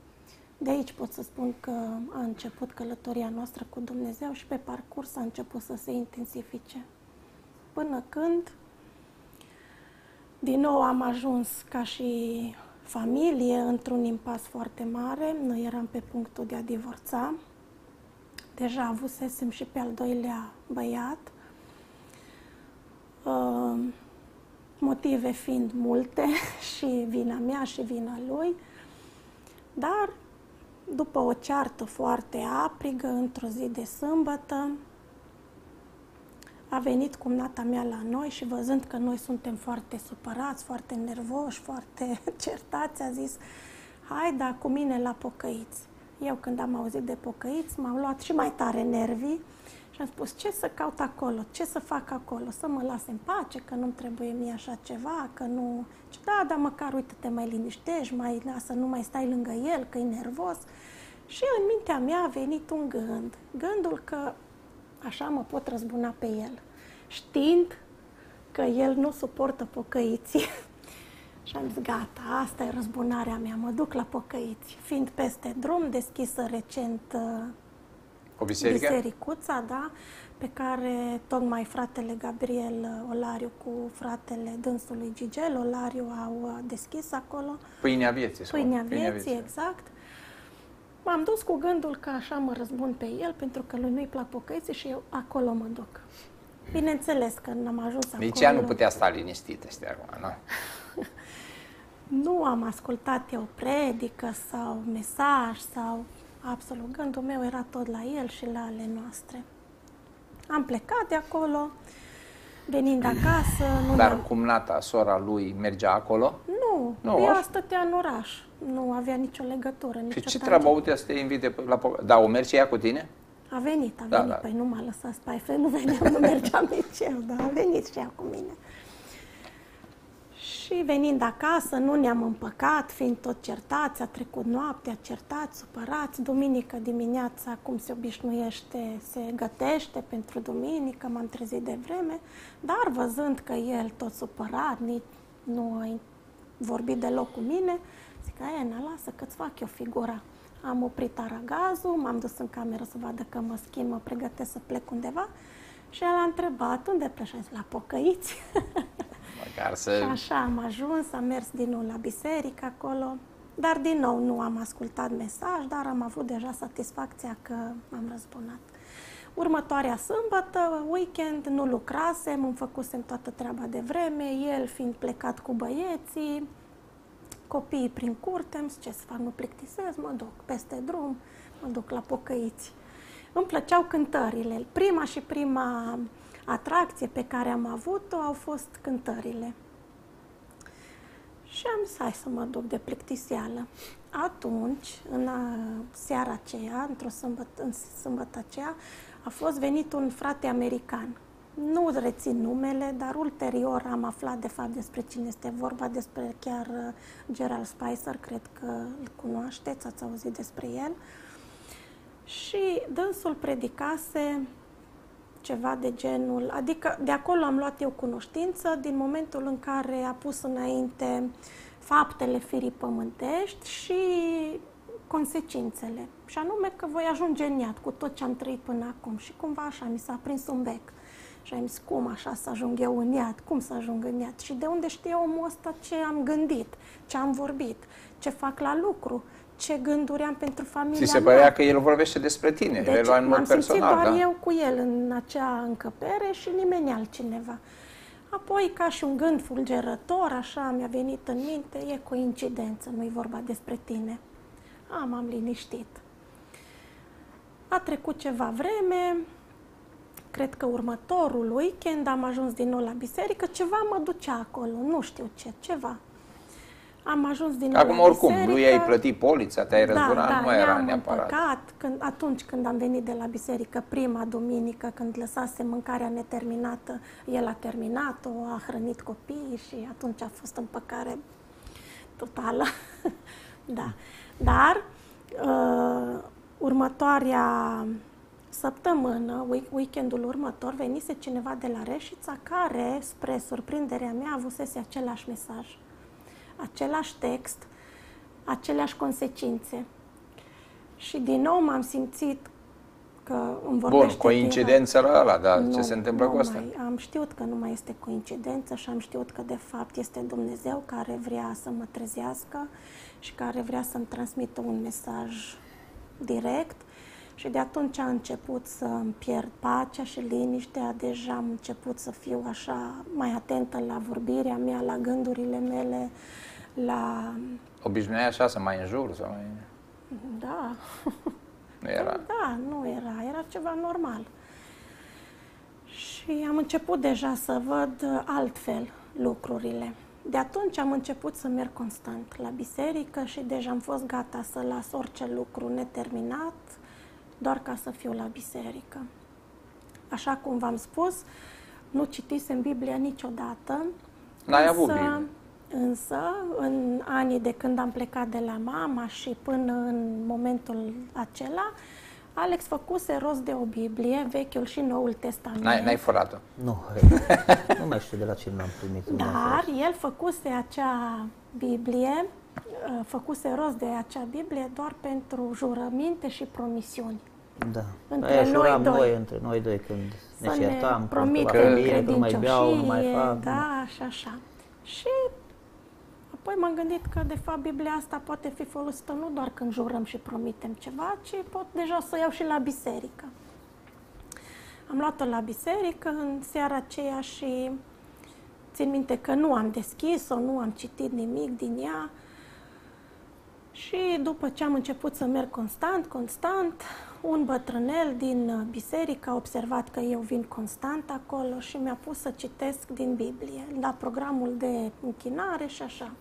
de aici pot să spun că a început călătoria noastră cu Dumnezeu și pe parcurs a început să se intensifice până când din nou am ajuns ca și familie într-un impas foarte mare. Noi eram pe punctul de a divorța. deja avusesem și pe al doilea băiat. Uh, motive fiind multe (laughs) și vina mea și vina lui, dar după o ceartă foarte aprigă, într-o zi de sâmbătă, a venit cumnata mea la noi și văzând că noi suntem foarte supărați, foarte nervoși, foarte (laughs) certați, a zis, hai, da, cu mine la pocăiți. Eu când am auzit de pocăiți, m-au luat și mai tare nervii și am spus, ce să caut acolo, ce să fac acolo, să mă lase în pace, că nu-mi trebuie mie așa ceva, că nu... Și da, dar măcar uite, te mai liniștești, mai lasă, nu mai stai lângă el, că e nervos. Și în mintea mea a venit un gând, gândul că așa mă pot răzbuna pe el, știind că el nu suportă pocăiții. și am zis, gata, asta e răzbunarea mea, mă duc la pocăiți. Fiind peste drum, deschisă recent uh, o biserică? bisericuța, da, pe care tocmai fratele Gabriel Olariu cu fratele dânsului Gigel Olariu au uh, deschis acolo. Pâinea vieții. Sau? Pâinea vieții, Pâinea vieții, exact. M-am dus cu gândul că așa mă răzbun pe el, pentru că lui nu-i plac pocăiții și eu acolo mă duc. Bineînțeles că n-am ajuns acolo. Nici ea nu putea sta liniștită, știi acum, nu? (laughs) nu am ascultat eu predică sau mesaj sau absolut. Gândul meu era tot la el și la ale noastre. Am plecat de acolo, venind acasă. Nu Dar cum nata, sora lui, mergea acolo? Nu, nu ea stătea în oraș. Nu avea nicio legătură. Și ce treabă au să te invite la Da, o merge ea cu tine? A venit, a da, venit. Da. Păi nu m-a lăsat spaifre, nu veneam, nu mergeam nici eu, dar a venit și ea cu mine. Și venind acasă, nu ne-am împăcat, fiind tot certați, a trecut noaptea, certați, supărați. Duminică dimineața, cum se obișnuiește, se gătește pentru duminică, m-am trezit de vreme, dar văzând că el tot supărat, nici nu a vorbit deloc cu mine, zic, Ena, lasă că-ți fac eu figura. Am oprit aragazul, m-am dus în cameră să vadă că mă schimb, mă pregătesc să plec undeva și el a întrebat, unde pleci? La pocăiți? (laughs) Măcar să... Și așa am ajuns, am mers din nou la biserică acolo, dar din nou nu am ascultat mesaj, dar am avut deja satisfacția că am răzbunat. Următoarea sâmbătă, weekend, nu lucrasem, îmi făcusem toată treaba de vreme, el fiind plecat cu băieții, copiii prin curte, îmi ce să fac, nu plictisez, mă duc peste drum, mă duc la pocăiți. Îmi plăceau cântările. Prima și prima atracție pe care am avut-o au fost cântările. Și am zis, hai să mă duc de plictiseală. Atunci, în seara aceea, într-o sâmbătă, în sâmbătă aceea, a fost venit un frate american. Nu rețin numele, dar ulterior am aflat de fapt despre cine este vorba, despre chiar uh, Gerald Spicer, cred că îl cunoașteți, ați auzit despre el. Și dânsul predicase ceva de genul, adică de acolo am luat eu cunoștință din momentul în care a pus înainte faptele firii pământești și consecințele. Și anume că voi ajunge în iad cu tot ce am trăit până acum. Și cumva așa mi s-a prins un bec. Și am zis, cum așa să ajung eu în iad? Cum să ajung în iad? Și de unde știe omul ăsta ce am gândit, ce am vorbit, ce fac la lucru, ce gânduri am pentru familia Ți se părea mea. că el vorbește despre tine, deci, el în mod personal, doar da? eu cu el în acea încăpere și nimeni altcineva. Apoi, ca și un gând fulgerător, așa mi-a venit în minte, e coincidență, nu-i vorba despre tine. Am, am liniștit. A trecut ceva vreme, cred că următorul weekend am ajuns din nou la biserică, ceva mă ducea acolo, nu știu ce, ceva. Am ajuns din nou Acum, la oricum, biserică. lui ai plătit polița, te-ai da, răzbunat, da, nu mai era neapărat. Împăcat, când, atunci când am venit de la biserică, prima duminică, când lăsase mâncarea neterminată, el a terminat-o, a hrănit copiii și atunci a fost împăcare totală. (laughs) da. Dar, uh, următoarea săptămână, weekendul următor, venise cineva de la Reșița care, spre surprinderea mea, avusese același mesaj același text, aceleași consecințe. Și din nou m-am simțit că îmi vorbește Bun, coincidență la ăla, dar nu, ce se întâmplă cu asta? Mai, am știut că nu mai este coincidență și am știut că de fapt este Dumnezeu care vrea să mă trezească și care vrea să-mi transmită un mesaj direct Și de atunci a început să îmi pierd pacea și liniștea, deja am început să fiu așa mai atentă la vorbirea mea, la gândurile mele, la... Obișnuiai așa să mai înjur? Să mai... Da. (laughs) Nu era? Da, nu era, era ceva normal. Și am început deja să văd altfel lucrurile. De atunci am început să merg constant la biserică și deja am fost gata să las orice lucru neterminat doar ca să fiu la biserică. Așa cum v-am spus, nu citisem Biblia niciodată. N-ai avut Biblie? Însă, în anii de când am plecat de la mama și până în momentul acela, Alex făcuse rost de o Biblie, Vechiul și Noul Testament. N-ai, n-ai furat-o? Nu, (laughs) nu mai știu de la cine l-am primit. Dar el făcuse acea Biblie, uh, făcuse rost de acea Biblie doar pentru jurăminte și promisiuni. Da. Între Aia noi juram doi. noi, între noi doi, când ne Să certam, că promitem la bine, că nu mai beau, nu mai credincioșie, fac. Da, și așa. Și apoi m-am gândit că, de fapt, Biblia asta poate fi folosită nu doar când jurăm și promitem ceva, ci pot deja să o iau și la biserică. Am luat-o la biserică în seara aceea și țin minte că nu am deschis-o, nu am citit nimic din ea. Și după ce am început să merg constant, constant, un bătrânel din uh, biserică a observat că eu vin constant acolo și mi-a pus să citesc din Biblie, la programul de închinare și așa.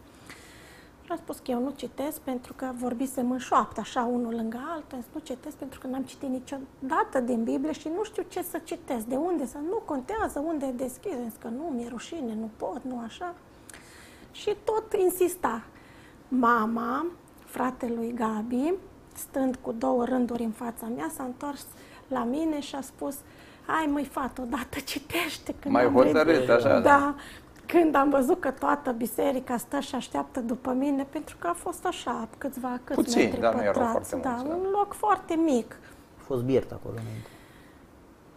Și am spus că eu nu citesc pentru că vorbisem în șoaptă, așa, unul lângă altul. Am zis, nu citesc pentru că n-am citit niciodată din Biblie și nu știu ce să citesc, de unde să... Nu contează unde deschis. Am zis că nu, mi-e rușine, nu pot, nu așa. Și tot insista. Mama, fratelui Gabi, stând cu două rânduri în fața mea, s-a întors la mine și a spus Hai măi, fată, odată citește. Când Mai am venit." hotărât, așa, Da, când am văzut că toată biserica stă și așteaptă după mine, pentru că a fost așa, câțiva, câți Puțini, metri dar nu erau pătrați, foarte da, mulți, da. un loc foarte mic. A fost biert acolo înainte.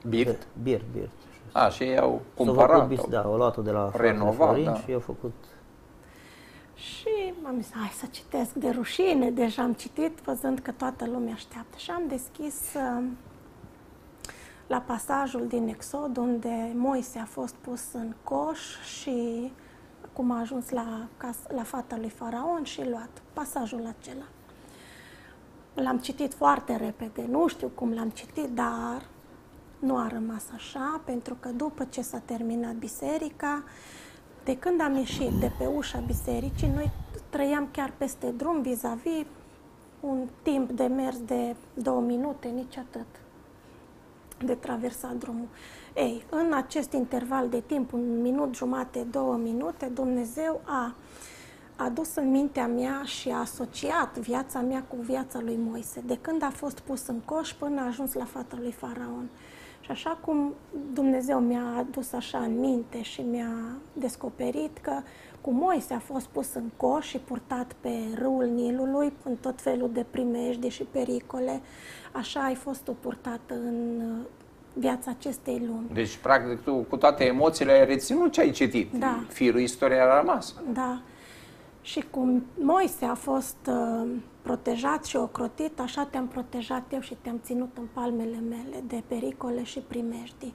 Birt? Biert, biert. A, și ei au S-a cumpărat. făcut bis, da, au luat-o de la fratele renovat, Florin da. și eu făcut Și am zis, hai să citesc de rușine, deja am citit văzând că toată lumea așteaptă. Și am deschis uh, la pasajul din Exod, unde Moise a fost pus în coș și cum a ajuns la, cas, la fata lui Faraon și luat pasajul acela. L-am citit foarte repede, nu știu cum l-am citit, dar nu a rămas așa, pentru că după ce s-a terminat biserica, de când am ieșit de pe ușa bisericii, noi trăiam chiar peste drum, vis-a-vis, un timp de mers de două minute, nici atât, de traversat drumul. Ei, în acest interval de timp, un minut, jumate, două minute, Dumnezeu a adus în mintea mea și a asociat viața mea cu viața lui Moise, de când a fost pus în coș până a ajuns la fata lui Faraon. Și așa cum Dumnezeu mi-a adus așa în minte și mi-a descoperit că cu Moise a fost pus în coș și purtat pe râul Nilului în tot felul de primejde și pericole, așa ai fost tu purtată în uh, viața acestei lumi. Deci, practic, tu cu toate emoțiile ai reținut ce ai citit. Da. Firul istoriei a rămas. Da. Și cum Moise a fost uh, protejat și ocrotit, așa te-am protejat eu și te-am ținut în palmele mele de pericole și primejdii.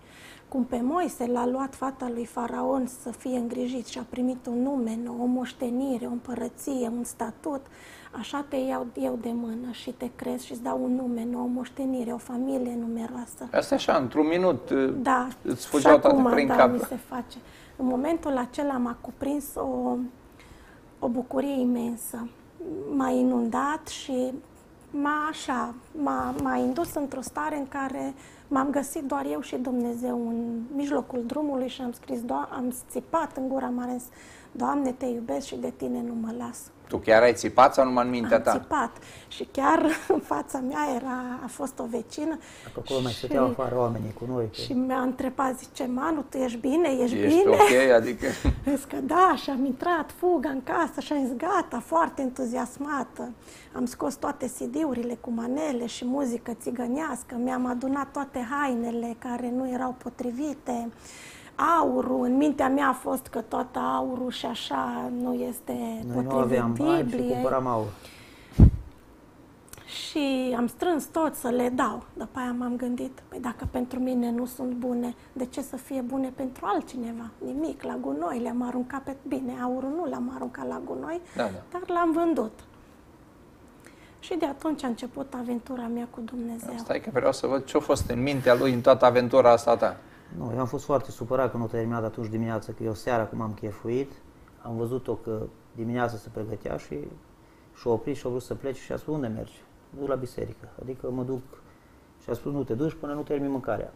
Cum pe Moise l-a luat fata lui Faraon să fie îngrijit și a primit un nume nou, o moștenire, o împărăție, un statut, așa te iau eu de mână și te cresc și îți dau un nume nou, o moștenire, o familie numeroasă. Asta așa, într-un minut, Da, îți și fugeau toate acum, prin da, cap. mi se face. În momentul acela m-a cuprins o, o bucurie imensă. M-a inundat și m-a așa, m-a, m-a indus într-o stare în care m-am găsit doar eu și Dumnezeu în mijlocul drumului și am scris, "Doa- am țipat în gura mare, am zis, Doamne, te iubesc și de tine nu mă las. Tu chiar ai țipat sau numai în mintea Am ta? țipat și chiar (laughs) în fața mea era, a fost o vecină Că acolo mai și- stăteau afară oamenii cu noi. și mi-a întrebat, zice, Manu, tu ești bine, ești, Ești bine? ok, adică... (laughs) Zis că da, și am intrat, fuga în casă și am zis gata, foarte entuziasmată. Am scos toate CD-urile cu manele și muzică țigănească, mi-am adunat toate hainele care nu erau potrivite. Aurul, în mintea mea a fost că tot aurul și așa nu este Noi nu potrivit aveam bani și Bibliei. cumpăram aur. Și am strâns tot să le dau. După aia m-am gândit, păi dacă pentru mine nu sunt bune, de ce să fie bune pentru altcineva? Nimic, la gunoi le-am aruncat pe... Bine, aurul nu l-am aruncat la gunoi, Da, da. dar l-am vândut. Și de atunci a început aventura mea cu Dumnezeu. Stai că vreau să văd ce a fost în mintea lui în toată aventura asta ta. Nu, eu am fost foarte supărat că nu a terminat atunci dimineața, că eu seara cum am chefuit, am văzut-o că dimineața se pregătea și și-a oprit și a vrut să plece și a spus, unde mergi? Mă duc la biserică. Adică mă duc și a spus, nu te duci până nu termin mâncarea.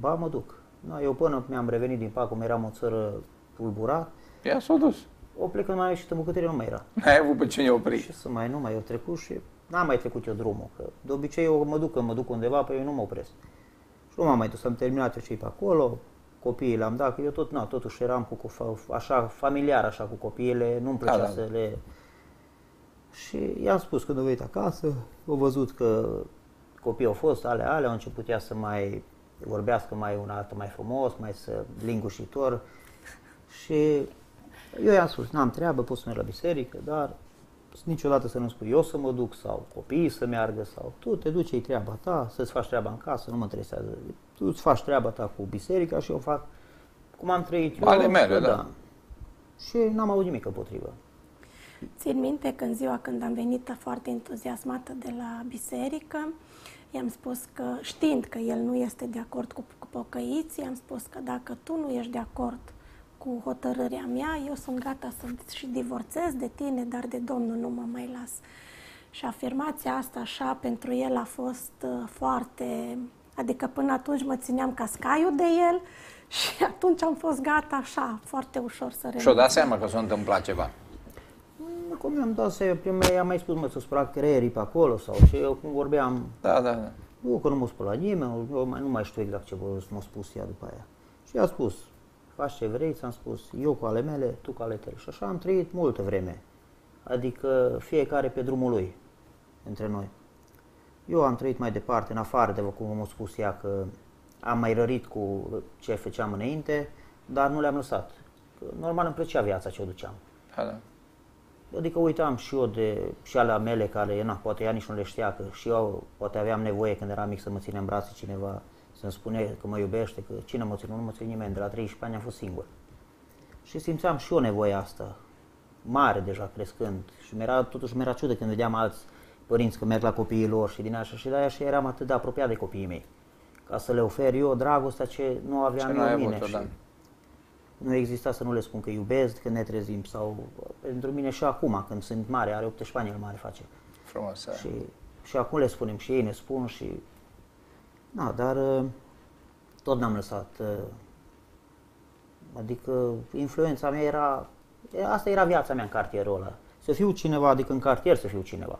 Ba, mă duc. No, eu până mi-am revenit din pac, cum eram o țără tulburat, Ea s-a dus. o plecă mai ieșit în bucătărie, nu mai era. N-ai avut pe cine opri. Ce să mai, nu mai, eu trecut și n-am mai trecut eu drumul, că de obicei eu mă duc, când mă duc undeva, pe eu nu mă opresc. Și nu m-am mai dus, am terminat eu cei pe acolo, copiii le-am dat, că eu tot, na, totuși eram cu, cu fa- așa, familiar așa cu copiile, nu-mi plăcea Da, da. să le... Și i-am spus când au venit acasă, au văzut că copiii au fost ale ale, au început ea să mai vorbească mai una altă mai frumos, mai să lingușitor. Și eu i-am spus, n-am treabă, pot să merg la biserică, dar niciodată să nu spui eu să mă duc sau copiii să meargă sau tu te duci, ei treaba ta, să-ți faci treaba în casă, nu mă interesează. Tu îți faci treaba ta cu biserica și eu fac cum am trăit eu. Ale mele, că da. Și n-am avut nimic împotrivă. Țin minte că în ziua când am venit foarte entuziasmată de la biserică, i-am spus că, știind că el nu este de acord cu, cu pocăiții, i-am spus că dacă tu nu ești de acord cu hotărârea mea, eu sunt gata să și divorțez de tine, dar de Domnul nu mă mai las. Și afirmația asta așa pentru el a fost uh, foarte... Adică până atunci mă țineam ca scaiul de el (laughs) și atunci am fost gata așa, foarte ușor să renunț. Și-o dat seama că s-a întâmplat ceva. Cum mi-am dat să prima i-am mai spus, mă, să spăra creierii pe acolo sau și eu cum vorbeam, Da, da, da. nu că nu m-a spus la nimeni, eu mai, nu mai știu exact ce m-a spus ea după aia. Și i-a spus, faci ce vrei, ți-am spus, eu cu ale mele, tu cu ale tale. Și așa am trăit multă vreme. Adică fiecare pe drumul lui, între noi. Eu am trăit mai departe, în afară de cum m-a spus ea că am mai rărit cu ce făceam înainte, dar nu le-am lăsat. Că normal îmi plăcea viața ce o duceam. da, da. Adică uitam și eu de și ale mele care, na, poate ea nici nu le știa, că și eu poate aveam nevoie când eram mic să mă ține în brațe cineva, să-mi spune că mă iubește, că cine mă ține, nu mă ține nimeni, de la 13 ani am fost singur. Și simțeam și eu nevoia asta, mare deja crescând și mi-era, totuși mi-era ciudă când vedeam alți părinți că merg la copiii lor și din așa și de aia și eram atât de apropiat de copiii mei. Ca să le ofer eu dragostea ce nu aveam Ce eu n-ai în mine. avut-o, și da. nu exista să nu le spun că iubesc când ne trezim sau pentru mine și acum când sunt mare, are 18 ani el mare face. Frumos. da. Și, și acum le spunem și ei ne spun și... Na, dar uh, tot n-am lăsat. uh, Adică influența mea era... e, Asta era viața mea în cartierul ăla. Să fiu cineva, adică în cartier să fiu cineva.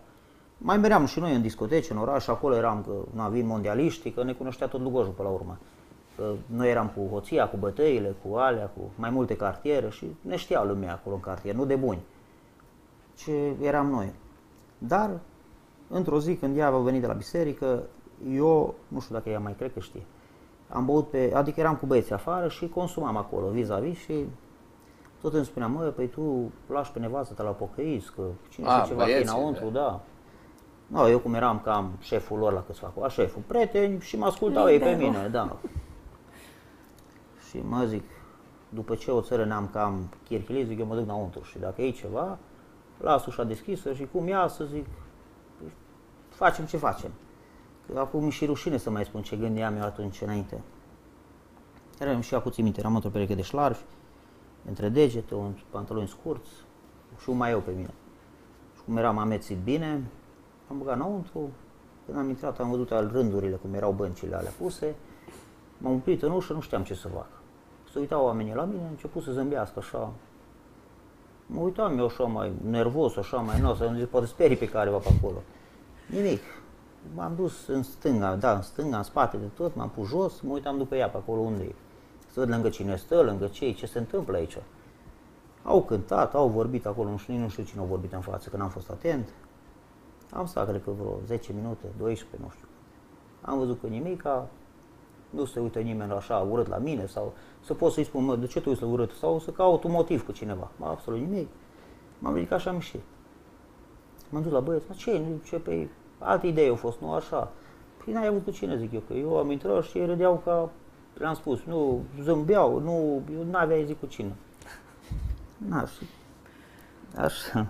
Mai meream și noi în discoteci, în oraș, acolo eram, că na, vin mondialiști, că ne cunoștea tot Lugojul pe la urmă. Că noi eram cu hoția, cu bătăile, cu alea, cu mai multe cartiere și ne știa lumea acolo în cartier, nu de buni. Ce eram noi. Dar într-o zi când ea a venit de la biserică, eu, nu știu dacă ea mai cred că știe, am băut pe, adică eram cu băieții afară și consumam acolo, vis-a-vis și tot îmi spunea, mă, păi tu lași pe nevastă te la pocăiți, că cine A, știe ceva că e băieții, înăuntru, da. No, eu cum eram cam șeful lor la câțiva acolo, șeful, prieteni și mă ascultau ei pe Liberul. mine, da. Și mă zic, după ce o țără ne-am cam chirchilit, zic, eu mă duc înăuntru și dacă e ceva, las ușa deschisă și cum ia să zic, facem ce facem. Că acum mi și rușine să mai spun ce gândeam eu atunci înainte. Eram și acum țin minte, eram într-o pereche de șlarfi, între degete, un pantaloni scurți și un maieu pe mine. Și cum eram amețit bine, am băgat înăuntru, când am intrat am văzut al rândurile cum erau băncile alea puse, m-am umplit în ușă, nu știam ce să fac. Se uitau oamenii la mine, au început să zâmbească așa. Mă uitam eu așa mai nervos, așa mai nou, să nu zic, poate sperii pe careva pe acolo. Nimic. M-am dus în stânga, da, în stânga, în spate de tot, m-am pus jos, mă uitam după ea pe acolo unde e. Să văd lângă cine stă, lângă cei, ce se întâmplă aici. Au cântat, au vorbit acolo, nu știu, nici nu știu cine au vorbit în față, că n-am fost atent. Am stat, cred că vreo 10 minute, 12, nu știu. Am văzut că nimica, nu se uită nimeni așa urât la mine sau să pot să-i spun, mă, de ce tu ești urât? Sau să caut un motiv cu cineva. Mă, absolut nimic. M-am ridicat și am ieșit. M-am dus la băieți, mă, ce, nu, ce pe alte idei au fost, nu așa. Păi n-ai avut cu cine, zic eu, că eu am intrat și ei râdeau ca, le-am spus, nu, zâmbeau, nu, eu n-aveai zic cu cine. Na, și, așa.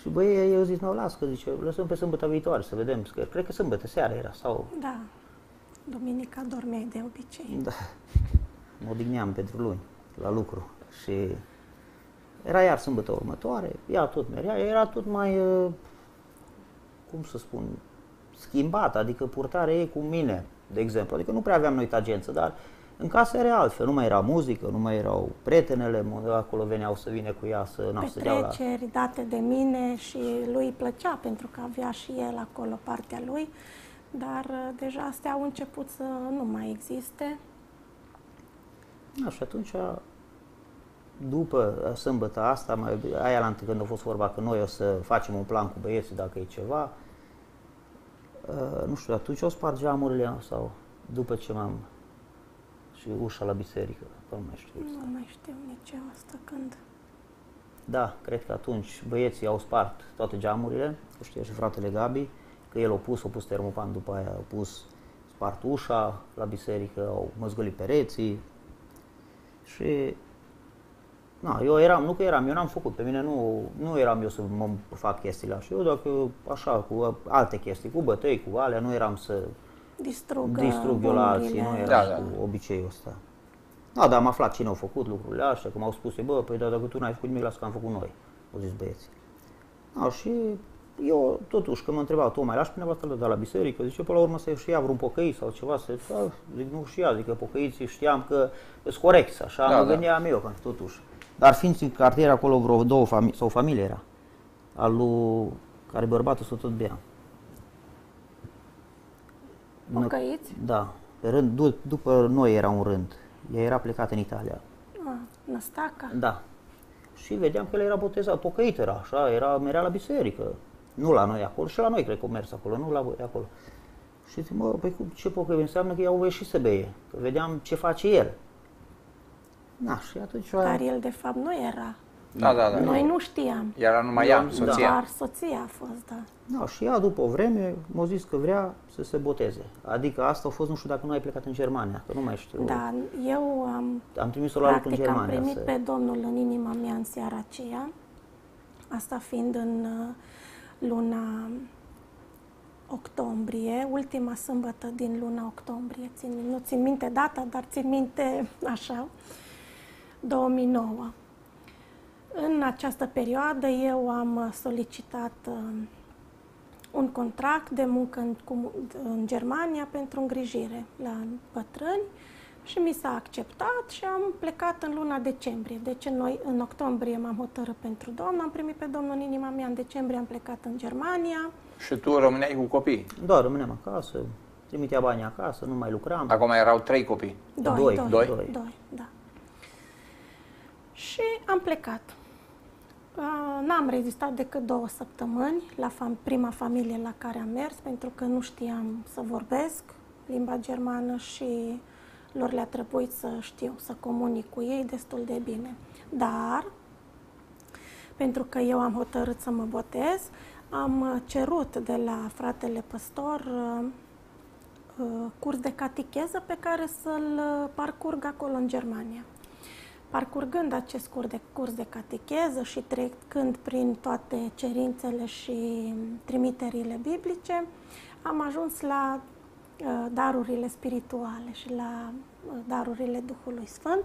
Și băi, eu zic, nu, las, că zice, lăsăm pe sâmbătă viitoare să vedem, că cred că sâmbătă seara era, sau... Da. Duminica dormeai de obicei. Da. Mă odihneam pentru luni, la lucru. Și era iar sâmbătă următoare, ea tot merea, era tot mai, uh, cum să spun, schimbat, adică purtarea ei cu mine, de exemplu. Adică nu prea aveam noi tagență, dar în casă era altfel, nu mai era muzică, nu mai erau prietenele, acolo veneau să vină cu ea să nu Petreceri la... date de mine și lui îi plăcea pentru că avea și el acolo partea lui, dar uh, deja astea au început să nu mai existe. Da, și atunci după sâmbătă asta, mai, aia la când a fost vorba că noi o să facem un plan cu băieții dacă e ceva, uh, nu știu, atunci o spart geamurile sau după ce m-am și ușa la biserică, nu mai știu exact. Nu mai știu nici eu asta când. Da, cred că atunci băieții au spart toate geamurile, știe și fratele Gabi, că el a pus, a pus termopan după aia, a pus spart ușa la biserică, au măzgălit pereții și Na, eu eram, nu că eram, eu n-am făcut, pe mine nu, nu eram eu să mă fac chestiile așa. Eu dacă așa, cu alte chestii, cu bătăi, cu alea, nu eram să Distrugă distrug eu la alții, nu era da, da. cu obiceiul ăsta. Da, dar am aflat cine au făcut lucrurile astea, că m-au spus, bă, păi da, dacă tu n-ai făcut nimic, las că am făcut noi, au zis băieții. Da, și eu, totuși, când mă întreba, tu mai lași pe nevastă de la biserică, zice, pe la urmă să și ia vreun pocăit sau ceva, să da, zic, nu și ia, zic că pocăiții știam că sunt corecți, așa da, mă da. gândeam eu, că totuși. Dar fiind în cartier acolo vreo două familii, sau o familie era, al lui care bărbatul să tot bea. Pocăiți? Da. Pe rând, după noi era un rând. Ea era plecată în Italia. Ah, Năstaca? Da. Și vedeam că el era botezat, pocăit era așa, era, merea la biserică. Nu la noi acolo, și la noi cred că mers acolo, nu la voi acolo. Și zic, mă, păi ce pocăit înseamnă că iau și să beie. Că vedeam ce face el. Na, și atunci... Dar el de fapt nu era. Da, da, da. Noi nu știam. Era numai ea, soția. Doar soția a fost, da. Da, și ea după o vreme m-a zis că vrea să se boteze. Adică asta a fost, nu știu dacă nu ai plecat în Germania, că nu mai știu. Da, eu am, am trimis-o la în Germania. am primit să... pe Domnul în inima mea în seara aceea, asta fiind în uh, luna octombrie, ultima sâmbătă din luna octombrie, țin, nu țin minte data, dar țin minte așa, 2009. În această perioadă eu am solicitat uh, un contract de muncă în, cu, în Germania pentru îngrijire la bătrâni și mi s-a acceptat și am plecat în luna decembrie. Deci noi în octombrie m-am hotărât pentru domn, am primit pe domnul în inima mea, în decembrie am plecat în Germania. Și tu rămâneai cu copii? Da, rămâneam acasă, trimitea banii acasă, nu mai lucram. Acum erau trei copii? Doi, doi, doi, doi. doi da. Și am plecat. N-am rezistat decât două săptămâni la fam- prima familie la care am mers, pentru că nu știam să vorbesc limba germană și lor le-a trebuit să știu, să comunic cu ei destul de bine. Dar, pentru că eu am hotărât să mă botez, am cerut de la fratele păstor uh, uh, curs de catecheză pe care să-l parcurg acolo în Germania. Parcurgând acest curs de, curs de catecheză și trecând prin toate cerințele și trimiterile biblice, am ajuns la uh, darurile spirituale și la uh, darurile Duhului Sfânt.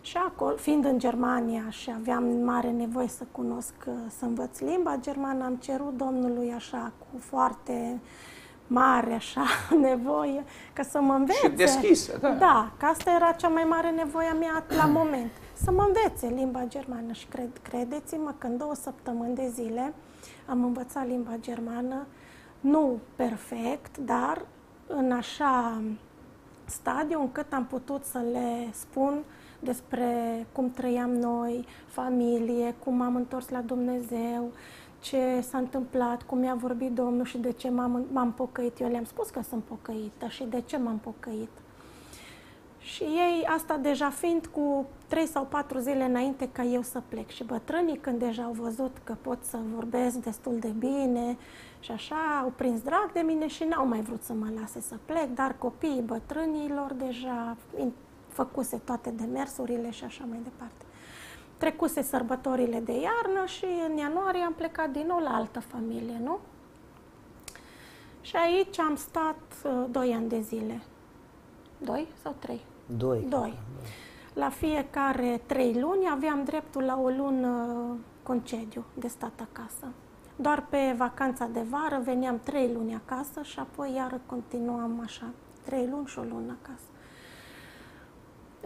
Și acolo, fiind în Germania și aveam mare nevoie să cunosc, uh, să învăț limba germană, am cerut Domnului așa cu foarte mare așa (laughs) nevoie ca să mă învețe. Și deschisă, da. Da, că asta era cea mai mare nevoie a mea la moment. Să mă învețe limba germană și cred, credeți-mă că în două săptămâni de zile am învățat limba germană, nu perfect, dar în așa stadiu încât am putut să le spun despre cum trăiam noi, familie, cum am întors la Dumnezeu, ce s-a întâmplat, cum mi-a vorbit Domnul și de ce m-am, m-am pocăit. Eu le-am spus că sunt pocăită și de ce m-am pocăit. Și ei, asta deja fiind cu trei sau patru zile înainte ca eu să plec. Și bătrânii, când deja au văzut că pot să vorbesc destul de bine și așa, au prins drag de mine și n-au mai vrut să mă lase să plec, dar copiii bătrânilor deja făcuse toate demersurile și așa mai departe. Trecuse sărbătorile de iarnă și în ianuarie am plecat din nou la altă familie, nu? Și aici am stat uh, doi ani de zile. Doi sau trei? Doi. Doi. La fiecare trei luni aveam dreptul la o lună concediu de stat acasă. Doar pe vacanța de vară veneam trei luni acasă și apoi iară continuam așa, trei luni și o lună acasă.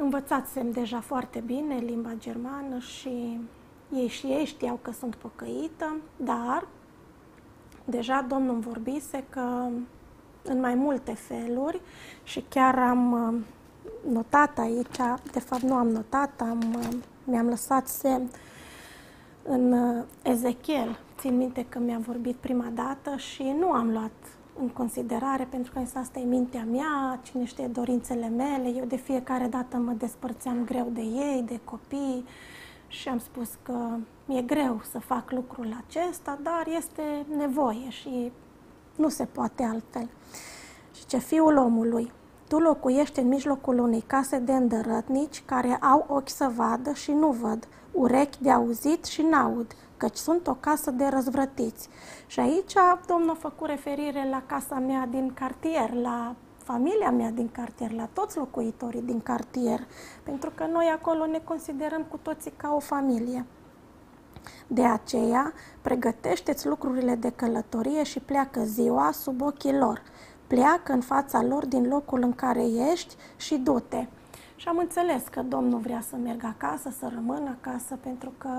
Învățați-mi deja foarte bine limba germană și ei și ei știau că sunt pocăită, dar deja Domnul îmi vorbise că în mai multe feluri și chiar am uh, notat aici, de fapt nu am notat, am, uh, mi-am lăsat semn în uh, Ezechiel. Țin minte că mi-a vorbit prima dată și nu am luat în considerare, pentru că asta e mintea mea, cine știe dorințele mele. Eu de fiecare dată mă despărțeam greu de ei, de copii și am spus că mi-e greu să fac lucrul acesta, dar este nevoie și nu se poate altfel. Și ce fiul omului, tu locuiești în mijlocul unei case de îndărătnici care au ochi să vadă și nu văd, urechi de auzit și n-aud, căci sunt o casă de răzvrătiți. Și aici Domnul a făcut referire la casa mea din cartier, la familia mea din cartier, la toți locuitorii din cartier, pentru că noi acolo ne considerăm cu toții ca o familie. De aceea, pregătește-ți lucrurile de călătorie și pleacă ziua sub ochii lor. Pleacă în fața lor din locul în care ești și du-te. Și am înțeles că Domnul vrea să merg acasă, să rămân acasă, pentru că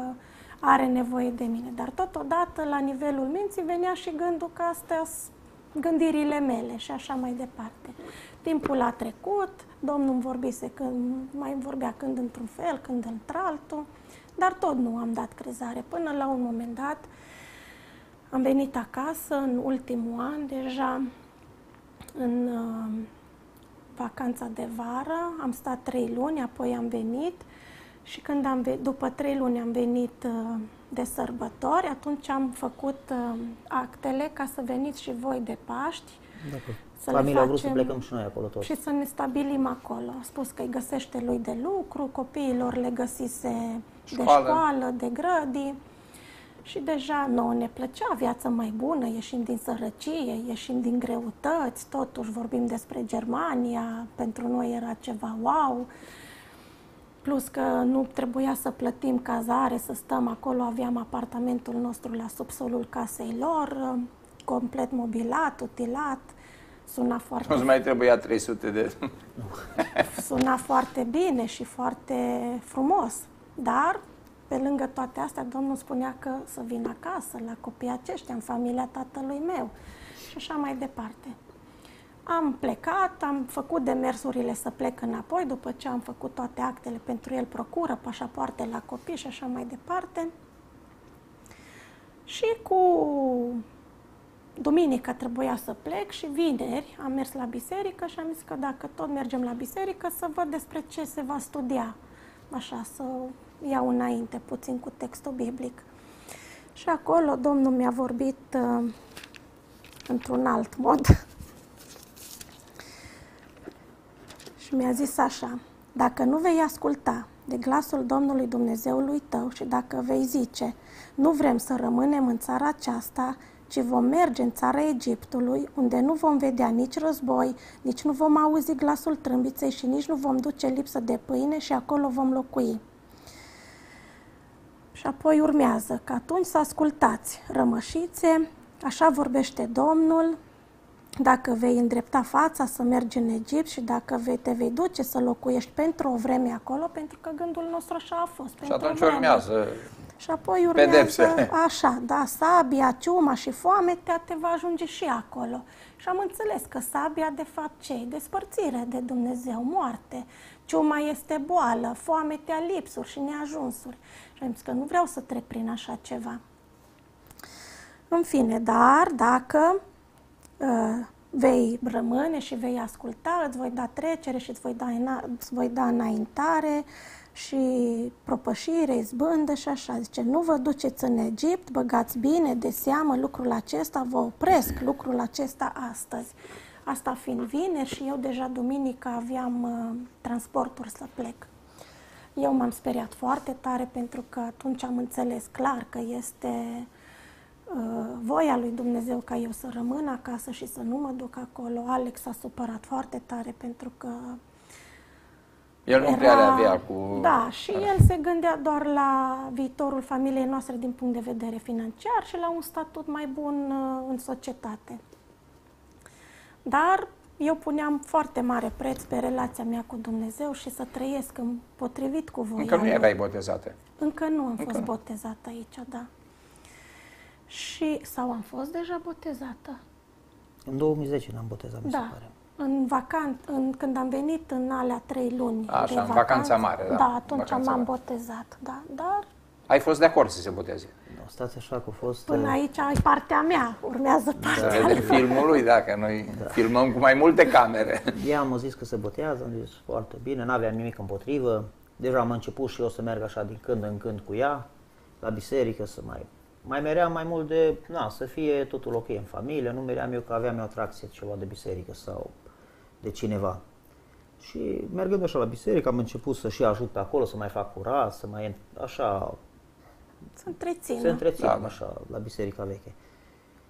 are nevoie de mine. Dar totodată, la nivelul minții, venea și gândul că astea gândirile mele și așa mai departe. Timpul a trecut, Domnul îmi vorbise când, mai vorbea când într-un fel, când într-altul, dar tot nu am dat crezare. Până la un moment dat am venit acasă în ultimul an, deja în uh, vacanța de vară, am stat trei luni, apoi am venit și când am venit, după trei luni am venit uh, de sărbători, atunci am făcut uh, actele ca să veniți și voi de Paști. Dacă să Familia a vrut să plecăm și noi acolo tot. Și să ne stabilim acolo. A spus că îi găsește lui de lucru, copiilor le găsise școală. de școală, de grădi. Și deja nouă ne plăcea viața mai bună, ieșim din sărăcie, ieșim din greutăți, totuși vorbim despre Germania, pentru noi era ceva wow. Plus că nu trebuia să plătim cazare, să stăm acolo, aveam apartamentul nostru la subsolul casei lor, complet mobilat, utilat. Suna foarte... Nu mai trebuia 300 de... (laughs) Suna foarte bine și foarte frumos, dar pe lângă toate astea, Domnul spunea că să vin acasă, la copiii aceștia, în familia tatălui meu și așa mai departe. Am plecat, am făcut demersurile să plec înapoi, după ce am făcut toate actele pentru el, procură, pașapoarte la copii și așa mai departe. Și cu duminica trebuia să plec și vineri am mers la biserică și am zis că dacă tot mergem la biserică să văd despre ce se va studia. Așa, să iau înainte puțin cu textul biblic. Și acolo Domnul mi-a vorbit uh, într-un alt mod. Și mi-a zis așa, dacă nu vei asculta de glasul Domnului Dumnezeului tău și dacă vei zice, nu vrem să rămânem în țara aceasta, ci vom merge în țara Egiptului, unde nu vom vedea nici război, nici nu vom auzi glasul trâmbiței și nici nu vom duce lipsă de pâine și acolo vom locui. Și apoi urmează că atunci să ascultați rămășițe, așa vorbește Domnul, dacă vei îndrepta fața să mergi în Egipt și dacă vei, te vei duce să locuiești pentru o vreme acolo, pentru că gândul nostru așa a fost. Și atunci urmează și apoi urmează pedepse. așa, da, sabia, ciuma și foametea te va ajunge și acolo. Și am înțeles că sabia, de fapt, ce Despărțire de Dumnezeu, moarte. Ciuma este boală, foametea, lipsuri și neajunsuri. Și am zis că nu vreau să trec prin așa ceva. În fine, dar dacă uh, vei rămâne și vei asculta, îți voi da trecere și îți voi da, îți voi da înaintare și propășire, izbândă și așa. Zice, nu vă duceți în Egipt, băgați bine de seamă lucrul acesta, vă opresc lucrul acesta astăzi. Asta fiind vineri și eu deja duminica aveam uh, transporturi să plec. Eu m-am speriat foarte tare pentru că atunci am înțeles clar că este uh, voia lui Dumnezeu ca eu să rămân acasă și să nu mă duc acolo. Alex s-a supărat foarte tare pentru că el nu era, prea le avea cu... Da, și el se gândea doar la viitorul familiei noastre din punct de vedere financiar și la un statut mai bun uh, în societate. Dar eu puneam foarte mare preț pe relația mea cu Dumnezeu și să trăiesc în potrivit cu voia Încă nu erai botezată. Încă nu am Încă fost nu. botezată aici, da. Și, sau am fost deja botezată? În 2010 n-am botezat, mi da. se pare. În vacant, în, când am venit în alea trei luni Așa, de în vacanță, vacanța mare, da. Da, atunci vacanța m-am mare. botezat, da. Dar Ai fost de acord să se boteze? No, stați așa că a fost... până uh, aici ai partea mea, urmează Să partea vede filmul lui, dacă noi (laughs) da. filmăm cu mai multe camere. Ea am zis că se botează, am zis foarte bine, n-aveam nimic împotrivă. Deja am început și eu să merg așa din când în când cu ea, la biserică, să mai... Mai meream mai mult de, na, să fie totul ok în familie, nu meream eu că aveam eu atracție ceva de biserică sau de cineva. Și mergând așa la biserică, am început să și ajut pe acolo, să mai fac curat, să mai, așa, Să întrețină. se întrețin Da, da, da. așa la biserica veche.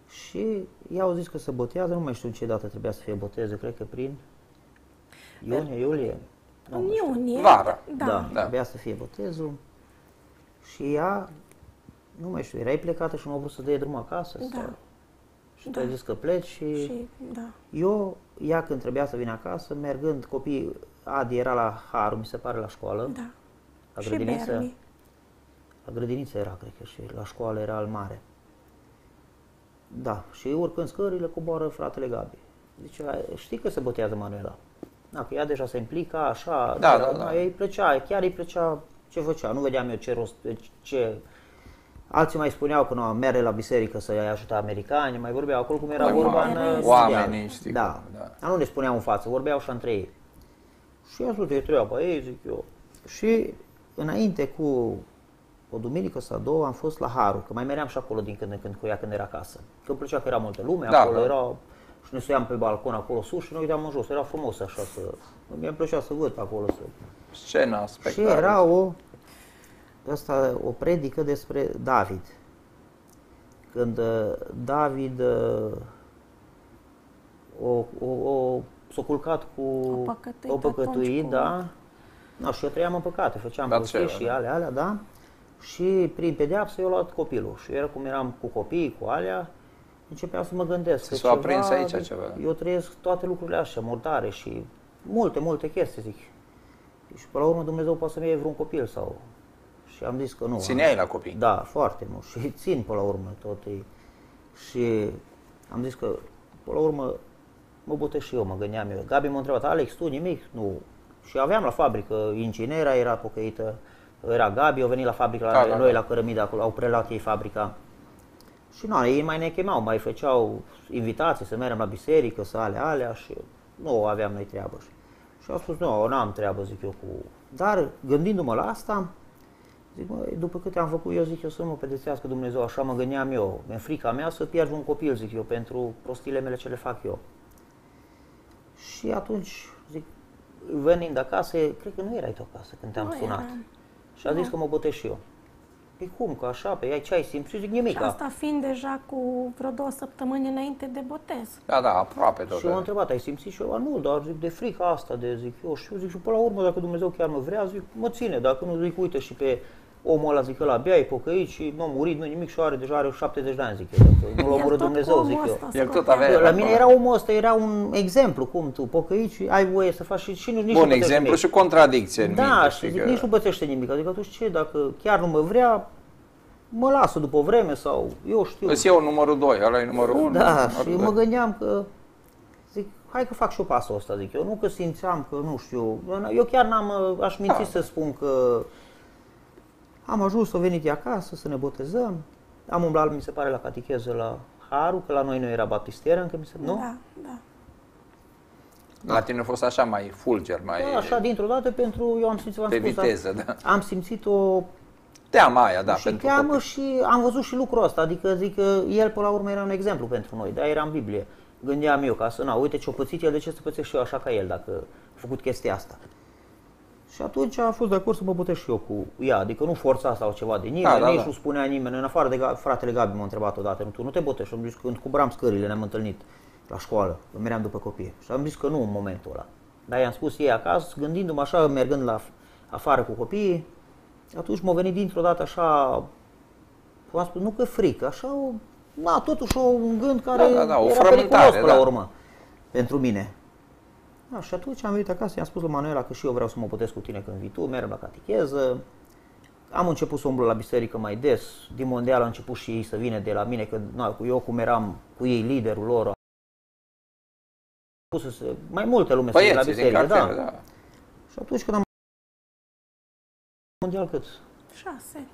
Și ea au zis că se botează, nu mai știu în ce dată trebuia să fie botezul, cred că prin iunie, iulie. Nu În mai știu. iunie. Vara. Da. Da, Da. trebuia să fie botezul. Și ea, nu mai știu, erai plecată și nu au vrut să dea drumul acasă? Da. Sau? Și tu Da. ai zis că pleci și... Și, da. Eu, ea când trebuia să vină acasă, mergând, copii, Adi era la Haru, mi se pare, la școală. Da. La și grădiniță, Berli. la grădiniță era, cred că, și la școală era al mare. Da, și urcând scările, coboară fratele Gabi. Zice, știi că se botează Manuela? Da, că ea deja se implica, așa, Da, era- da, da. Ei plăcea, chiar îi plăcea ce făcea. Nu vedeam eu ce rost, ce... Alții mai spuneau că nu, merge la biserică să-i ajute americani, mai vorbeau acolo cum era Mai vorba oameni, în oamenii, studiat. știi Da. cum, da. Dar nu ne spuneau în față, vorbeau așa între ei. Și eu ascult, e treaba ei, zic eu. Și înainte cu o duminică sau două am fost la Haru, că mai meream și acolo din când în când cu ea când era acasă. Că îmi plăcea că era multă lume, Da, acolo da. era și ne stăiam pe balcon acolo sus și ne uitam în jos. Era frumos așa să... Mi-a plăcea să văd pe acolo. Să... Scena, Și spectacol. era o, asta, o predică despre David. Când uh, David uh, o, o, o, s-a culcat cu... O păcătuit o păcătuit, atunci cu- da. Da, și eu trăiam în păcate, făceam Batseba, prostii și da. alea, alea, da. Și prin pedeapsă eu luat copilul. Și era cum eram cu copiii, cu alea, începeam să mă gândesc. Ți că s-a aprins aici ceva. Eu trăiesc toate lucrurile astea, murdare și multe, multe chestii, zic. Și până la urmă Dumnezeu poate să-mi iei vreun copil sau... Și am zis că nu. Țineai la copii. Da, foarte mult. Și țin până la urmă tot. E. Și am zis că până la urmă mă botez și eu, mă gândeam eu. Gabi m-a întrebat, Alex, tu nimic? Nu. Și aveam la fabrică, inginera era pocăită, era Gabi, au venit la fabrică la Da, da, noi, da. la Cărămida, acolo, au preluat ei fabrica. Și nu, ei mai ne chemau, mai făceau invitații să mergem la biserică, să alea, alea și nu aveam noi treabă. Și, și au spus, nu, n-am treabă, zic eu, cu... Dar gândindu-mă la asta, zic, mă, după câte am făcut eu, zic eu, să nu mă pedețească Dumnezeu, așa mă gândeam eu. Mi-e frica mea să pierd un copil, zic eu, pentru prostile mele ce le fac eu. Și atunci, zic, venind acasă, cred că nu erai tu acasă când te-am Nu sunat. eram. Și a zis că mă botez și eu. Păi cum, că așa, pe ea ce ai simțit? Zic, nimic. Și asta fiind deja cu vreo două săptămâni înainte de botez. Da, da, aproape tot. Și eu am întrebat, ai simțit și eu, "A, nu, dar zic, de frica asta, de zic eu, și eu zic, și până la urmă, dacă Dumnezeu chiar mă vrea, zic, mă ține, dacă nu, zic, uite și pe omul ăla, zic, ăla abia e pocăit și nu a murit, nu nimic și are, deja are 70 de ani, zic eu, dacă nu l-a El omorât tot cu Dumnezeu, omul zic eu. ăsta El tot scotea. avea- La mine era omul ăsta, era un exemplu, cum tu, pocăit și ai voie să faci și, și nu, nici nu Bun pățești exemplu nimic. și contradicție în Da, minte, și știi zic, că- nici nu pățește nimic, adică atunci ce, dacă chiar nu mă vrea, mă lasă după o vreme sau eu știu. Îți iau numărul 2, ăla e numărul 1. Da, și mă gândeam că, zic, hai că fac și eu pasul ăsta, zic eu. Nu că simțeam că, nu știu, eu chiar n-am, aș minți Da. să spun că am ajuns, a venit ea acasă să ne botezăm. Am umblat, mi se pare, la catecheză la Haru, că la noi nu era baptistieră încă, mi se, nu? Da, da. La tine a fost așa mai fulger, mai Da, așa, dintr-o dată, pentru, eu am simțit, v-am pe spus, viteză, da. am simțit o Teama aia, da, și pentru teamă copii. și am văzut și lucrul ăsta, adică zic că el până la urmă era un exemplu pentru noi, da, era în Biblie. Gândeam eu ca să, na, uite ce-o pățit el, de ce să pățesc și eu așa ca el dacă a făcut chestia asta. Și atunci am fost de acord să mă botez și eu cu ea, adică nu forța sau ceva de nimeni, Da, da, nici da. nu spunea nimeni, în afară de Ga- fratele Gabi m-a întrebat odată, nu, tu nu te botești, și am zis că când cubram scările ne-am întâlnit la școală, că meream după copii și am zis că nu în momentul ăla. Dar i-am spus ei acasă, gândindu-mă așa, mergând la afară cu copiii, atunci m-a venit dintr-o dată așa, am spus, nu că frică, așa, o, na, totuși o, un gând care Da, da, da, o era frământare, periculos până da. la urmă, pentru mine. Da, și atunci am venit acasă, i-am spus lui Manuela că și eu vreau să mă botez cu tine când vii tu, mergem la catecheză. Am început să umblu la biserică mai des, din mondial a început și ei să vină de la mine, că na, cu eu cum eram cu ei liderul lor, a pus să se, mai multe lume să vină la Băieții din biserică, cartier, da. da. Și atunci când am mondial cât? Șase.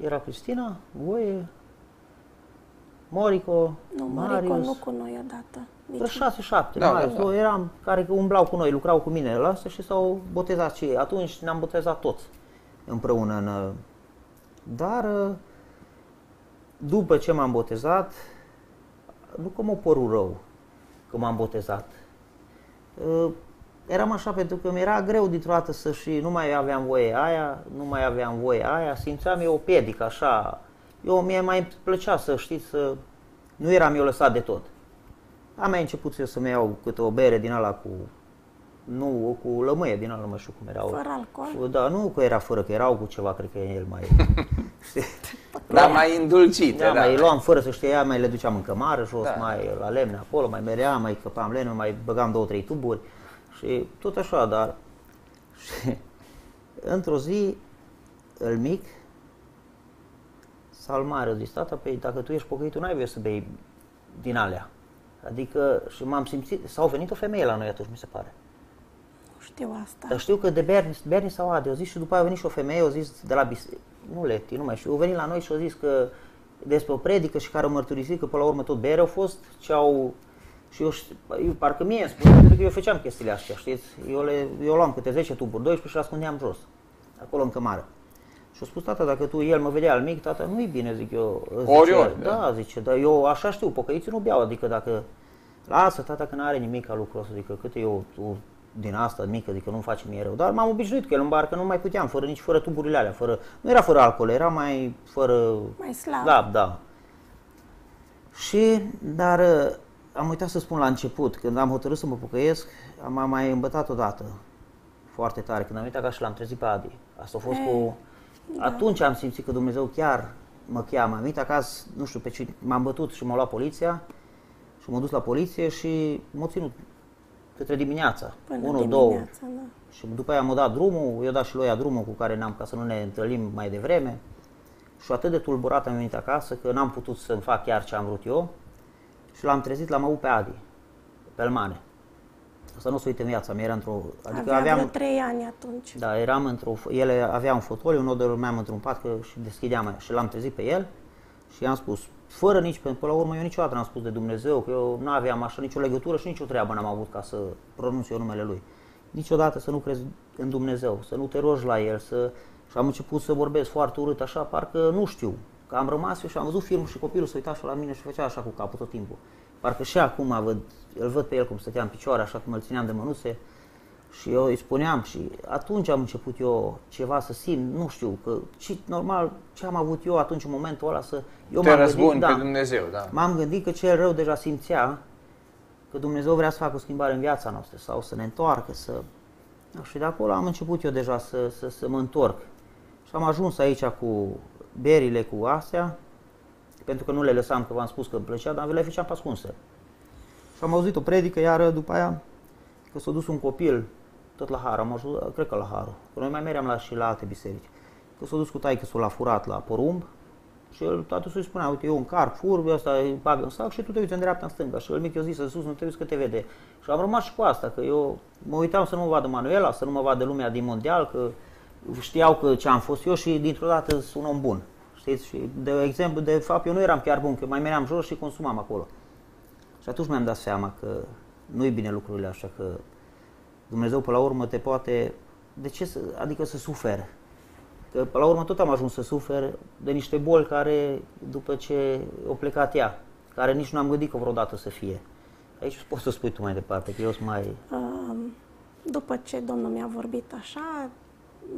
Era Cristina, voie, Morico, Nu, Marius. Marico nu cu noi odată. Vreo Nici șase, șapte, Da, da, da, Marius, da. da, eram care umblau cu noi, lucrau cu mine la asta și s-au botezat și ei. Atunci ne-am botezat toți împreună în... uh, Dar uh, după ce m-am botezat, nu că mă părul rău că m-am botezat. Uh, Eram așa pentru că mi-era greu dintr-o dată să și nu mai aveam voie aia, nu mai aveam voie aia, simțeam eu o piedică așa. Eu mie mai plăcea să știți să... Nu eram eu lăsat de tot. Am mai început eu să-mi iau câte o bere din ala cu... Nu, cu lămâie din ala, nu mai știu cum erau. fără alcool. Da, nu că era fără, că erau cu ceva, cred că el mai... (laughs) știi? Da, mai îndulcite, Da, da. mai luam fără să știe ea, mai le duceam în cămară jos, Da. mai la lemne acolo, mai meream, mai căpam lemne, mai băgam două, trei tuburi și tot așa, dar (laughs) și într-o zi, îl mic, Salmare a zis, tata, pe dacă tu ești pocăit, tu n-ai voie să bei din alea. Adică, și m-am simțit, s-au venit o femeie la noi atunci, mi se pare. Nu știu asta. Dar știu că de Berni, Berni sau Ade, au zis și după aia a venit și o femeie, au zis de la biserică, nu Leti, nu mai știu, au venit la noi și au zis că despre o predică și care au mărturisit că până la urmă tot bere au fost ce au și eu, știu- eu parcă mie îmi spune, pentru că eu făceam chestiile astea, știți? Eu, le, eu luam câte 10 tuburi, 12 și le ascundeam jos, acolo în cămară. Și a spus, tata, dacă tu, el mă vedea al mic, tata, nu-i bine, zic eu. Zice, Ori, ori, da, da. zice, dar eu așa știu, pocăiții nu beau, adică dacă Lasă, tata, că n-are nimic ca lucrul ăsta, adică cât eu tu, din asta mică, adică nu-mi face mie rău. Dar m-am obișnuit că el în barcă nu mai puteam, fără nici fără tuburile alea, fără, nu era fără alcool, era mai fără Mai slab. da, da. Și, dar uh, am uitat să spun la început, când am hotărât să mă pocăiesc, am am mai îmbătat odată foarte tare, când am uitat ca și l-am trezit pe Adi. Asta a fost cu... Atunci am simțit că Dumnezeu chiar mă cheamă. Am venit acasă, nu știu pe ce, m-am bătut și m-a luat poliția și m-a dus la poliție și m-a ținut către dimineața, Până 1, dimineața, 2, da. și după aia m-a dat drumul, i-a dat și lui ea drumul cu care n-am ca să nu ne întâlnim mai devreme. Și atât de tulburat am venit acasă că n-am putut să-mi fac chiar ce am vrut eu. Și l-am trezit, l-am avut pe Adi, pe Elmane. Asta nu o să uit în viața mea, era într-o... Adică Avea aveam... vreo trei ani atunci. Da, eram într-o... Ele avea un fotoliu, unul dormeam într-un pat că și deschideam aia. și l-am trezit pe el și i-am spus, fără nici, până la urmă eu niciodată n-am spus de Dumnezeu, că eu nu aveam așa nicio legătură și nicio treabă n-am avut ca să pronunț eu numele Lui. Niciodată să nu crezi în Dumnezeu, să nu te rogi la El, să... Și am început să vorbesc foarte urât așa, parcă nu știu. Că am rămas eu și am văzut filmul și copilul se uita așa la mine și făcea așa cu capul tot timpul. Parcă și acum văd, îl văd pe el cum stătea în picioare, așa cum îl țineam de mănuțe. Și eu îi spuneam și atunci am început eu ceva să simt, nu știu, că și normal ce am avut eu atunci în momentul ăla să... Eu Te m-am răzbuni gândit, pe da, Dumnezeu, da. M-am gândit că cel rău deja simțea că Dumnezeu vrea să facă o schimbare în viața noastră sau să ne întoarcă, să... Da, și de acolo am început eu deja să, să, să mă întorc. Și am ajuns aici cu berile, cu astea, pentru că nu le lăsam, că v-am spus că îmi plăcea, dar le făceam pe ascunse. Și am auzit o predică, iar după aia, că s-a dus un copil, tot la Har, am ajuns, cred că la Haru, că noi mai meream la, și la alte biserici, că s-a dus cu taică s-o la furat la porumb și el, tatăl să-i spunea, uite, eu încarc, fur, ăsta îi bag în sac și tu te uiți în dreapta, în stânga. Și el mic eu zis să sus, nu te uiți că te vede. Și am rămas și cu asta, că eu mă uitam să nu mă vadă Manuela, să nu mă vadă lumea din mondial, că știau că ce am fost eu și dintr-o dată sunt un om bun. Știți? Și de exemplu, de fapt, eu nu eram chiar bun, că mai meream jos și consumam acolo. Și atunci mi-am dat seama că nu-i bine lucrurile așa, că Dumnezeu pe la urmă te poate, de ce să, adică să suferi. Că pe la urmă tot am ajuns să sufer de niște boli care, după ce o plecat ea, care nici nu am gândit că vreodată să fie. Aici poți să spui tu mai departe, că eu sunt mai... După ce Domnul mi-a vorbit așa,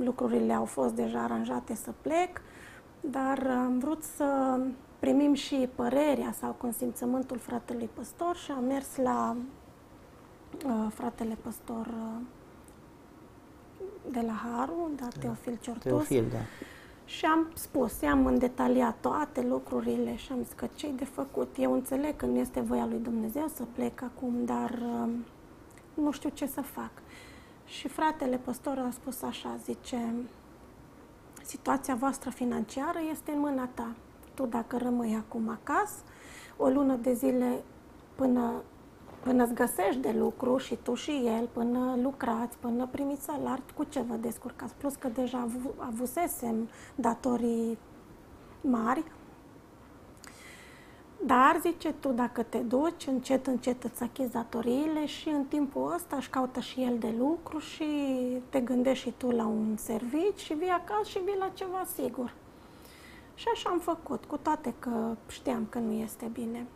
lucrurile au fost deja aranjate să plec, dar am vrut să primim și părerea sau consimțământul fratelui păstor și am mers la uh, fratele păstor uh, de la Haru, da, Teofil Ciortus. Teofil, da. Și am spus, i-am îndetaliat toate lucrurile și am zis că ce de făcut. Eu înțeleg că nu este voia lui Dumnezeu să plec acum, dar uh, nu știu ce să fac. Și fratele păstor a spus așa, zice, situația voastră financiară este în mâna ta. Tu dacă rămâi acum acasă, o lună de zile până, până îți găsești de lucru și tu și el, până lucrați, până primiți salar, cu ce vă descurcați? Plus că deja avusesem datorii mari, dar, zice tu, dacă te duci, încet, încet îți achizi datoriile și în timpul ăsta își caută și el de lucru și te gândești și tu la un servici și vii acasă și vii la ceva sigur. Și așa am făcut, cu toate că știam că nu este bine.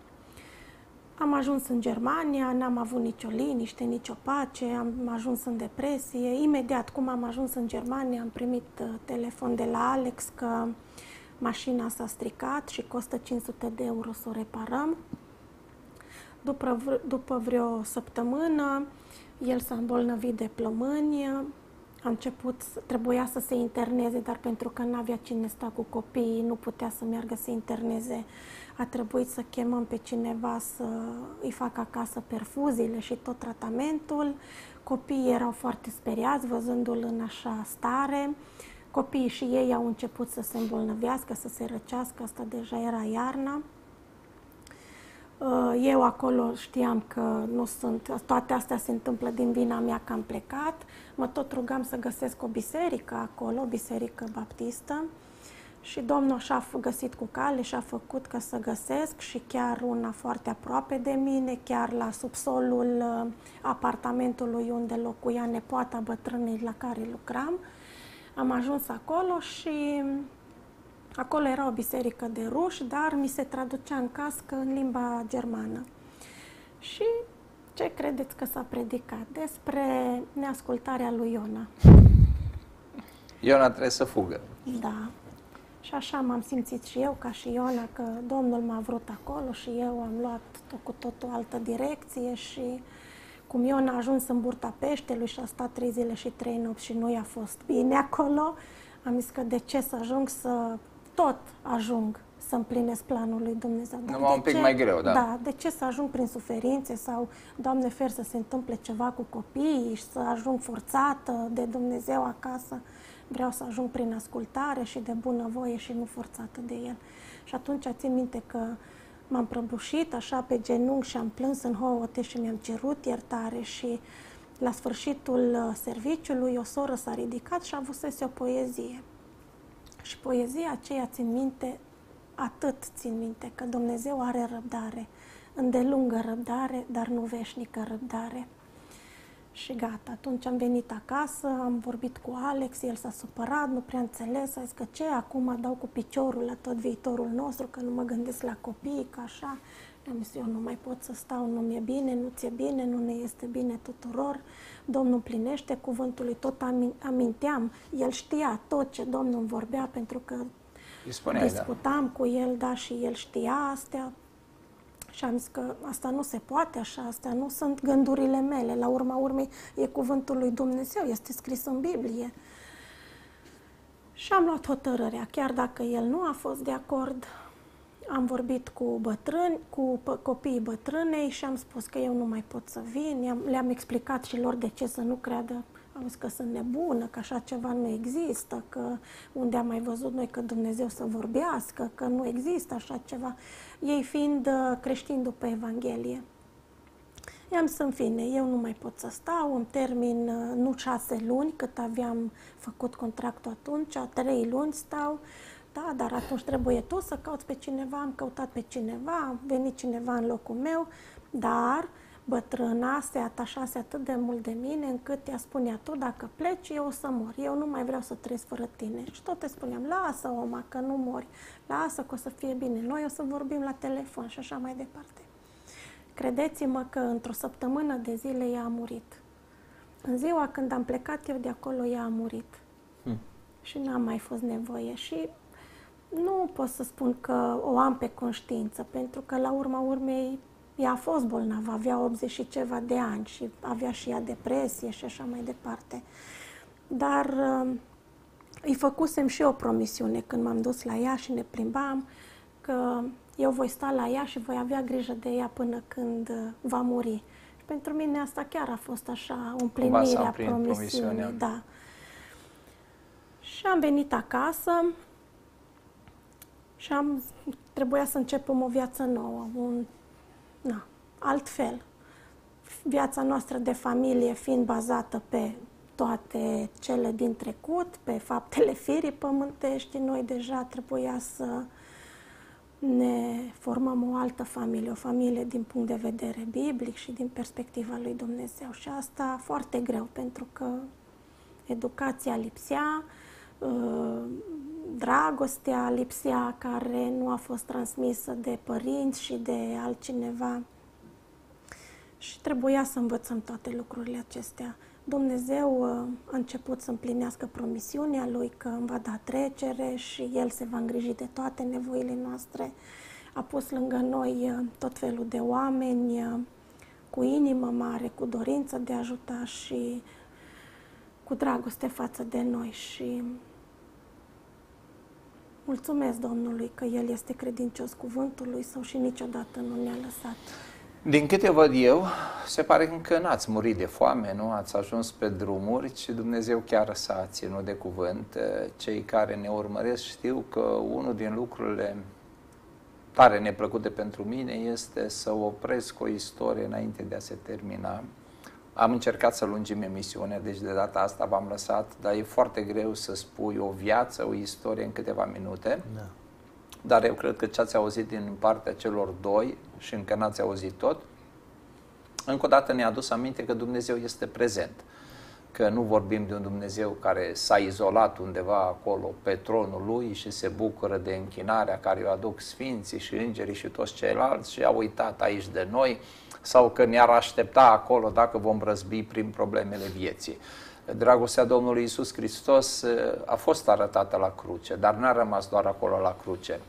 Am ajuns în Germania, n-am avut nicio liniște, nicio pace, am ajuns în depresie. Imediat cum am ajuns în Germania, am primit uh, telefon de la Alex că mașina s-a stricat și costă 500 de euro să o reparăm. După, după vreo săptămână, el s-a îmbolnăvit de plămâni, a început, trebuia să se interneze, dar pentru că nu avea cine sta cu copiii, nu putea să meargă să interneze. A trebuit să chemăm pe cineva să îi facă acasă perfuziile și tot tratamentul. Copiii erau foarte speriați văzându-l în așa stare. Copiii și ei au început să se îmbolnăvească, să se răcească, asta deja era iarna. Uh, eu acolo știam că nu sunt, toate astea se întâmplă din vina mea că am plecat. Mă tot rugam să găsesc o biserică acolo, o biserică baptistă. Și Domnul așa a găsit cu cale și a făcut ca să găsesc și chiar una foarte aproape de mine, chiar la subsolul uh, apartamentului unde locuia nepoata bătrânei la care lucram. Am ajuns acolo și acolo era o biserică de ruși, dar mi se traducea în cască în limba germană. Și ce credeți că s-a predicat? Despre neascultarea lui Iona. Iona trebuie să fugă. Da. Și așa m-am simțit și eu, ca și Iona, că Domnul m-a vrut acolo și eu am luat tot cu tot o altă direcție și cum Ion a ajuns în burta peștelui și a stat trei zile și trei nopți și nu i-a fost bine acolo, am zis că de ce să ajung să tot ajung să împlinesc planul lui Dumnezeu. Dar Numai un pic ce, mai greu, da. Da, de ce să ajung prin suferințe sau, Doamne fer, să se întâmple ceva cu copiii și să ajung forțată de Dumnezeu acasă. Vreau să ajung prin ascultare și de bunăvoie și nu forțată de El. Și atunci țin minte că m-am prăbușit așa pe genunchi și am plâns în hohote și mi-am cerut iertare și la sfârșitul uh, serviciului o soră s-a ridicat și a avusese o poezie. Și poezia aceea țin minte, atât țin minte, că Dumnezeu are răbdare, îndelungă răbdare, dar nu veșnică răbdare. Și gata, atunci am venit acasă, am vorbit cu Alex, el s-a supărat, nu prea înțeles, a zis că ce, acum dau cu piciorul la tot viitorul nostru, că nu mă gândesc la copii, că așa. Am zis, eu nu mai pot să stau, nu mi-e bine, nu ți-e bine, nu ne este bine tuturor. Domnul plinește cuvântul lui, tot aminteam, el știa tot ce Domnul vorbea, pentru că spunea, da. discutam da. cu el, da, și el știa astea, și am zis că asta nu se poate așa, astea nu sunt gândurile mele. La urma urmei e cuvântul lui Dumnezeu, este scris în Biblie. Și am luat hotărârea, chiar dacă el nu a fost de acord, am vorbit cu bătrâni, cu copiii bătrânei și am spus că eu nu mai pot să vin. Le-am explicat și lor de ce să nu creadă am zis că sunt nebună, că așa ceva nu există, că unde am mai văzut noi că Dumnezeu să vorbească, că nu există așa ceva, ei fiind uh, creștini după Evanghelie. I-am să în fine, eu nu mai pot să stau, îmi termin uh, nu șase luni, cât aveam făcut contractul atunci, trei luni stau, da, dar atunci trebuie tu să cauți pe cineva, am căutat pe cineva, a venit cineva în locul meu, dar bătrâna se atașase atât de mult de mine încât ea spunea, tu dacă pleci, eu o să mor, eu nu mai vreau să trăiesc fără tine. Și tot îi spuneam, lasă oma că nu mori, lasă că o să fie bine, noi o să vorbim la telefon și așa mai departe. Credeți-mă că într-o săptămână de zile ea a murit. În ziua când am plecat eu de acolo, ea a murit. Hmm. Și n-am mai fost nevoie. Și nu pot să spun că o am pe conștiință, pentru că la urma urmei ea a fost bolnavă, avea 80 și ceva de ani și avea și ea depresie și așa mai departe. Dar uh, îi făcusem și o promisiune când m-am dus la ea și ne plimbam, că eu voi sta la ea și voi avea grijă de ea până când uh, va muri. Și pentru mine asta chiar a fost așa împlinirea promisiunii. Da. Și am venit acasă și am trebuia să începem o viață nouă, un na, altfel. Viața noastră de familie fiind bazată pe toate cele din trecut, pe faptele firii pământești, noi deja trebuia să ne formăm o altă familie, o familie din punct de vedere biblic și din perspectiva lui Dumnezeu. Și asta foarte greu, pentru că educația lipsea, uh, dragostea lipsea care nu a fost transmisă de părinți și de altcineva. Și trebuia să învățăm toate lucrurile acestea. Dumnezeu uh, a început să împlinească promisiunea Lui că îmi va da trecere și El se va îngriji de toate nevoile noastre. A pus lângă noi uh, tot felul de oameni uh, cu inimă mare, cu dorință de a ajuta și cu dragoste față de noi și mulțumesc Domnului că El este credincios cuvântului sau și niciodată nu ne-a lăsat. Din câte văd eu, se pare că încă n-ați murit de foame, nu? Ați ajuns pe drumuri și Dumnezeu chiar s-a ținut de cuvânt. Cei care ne urmăresc știu că unul din lucrurile tare neplăcute pentru mine este să opresc o istorie înainte de a se termina. Am încercat să lungim emisiunea, deci de data asta v-am lăsat, dar e foarte greu să spui o viață, o istorie în câteva minute. Da. Dar eu cred că ce ați auzit din partea celor doi și încă n-ați auzit tot, încă o dată ne-a adus aminte că Dumnezeu este prezent. Că nu vorbim de un Dumnezeu care s-a izolat undeva acolo pe tronul lui și se bucură de închinarea care o aduc sfinții și îngerii și toți ceilalți și a uitat aici de noi sau că ne-ar aștepta acolo dacă vom răzbi prin problemele vieții. Dragostea Domnului Isus Hristos eh, a fost arătată la cruce, dar n-a rămas doar acolo la cruce.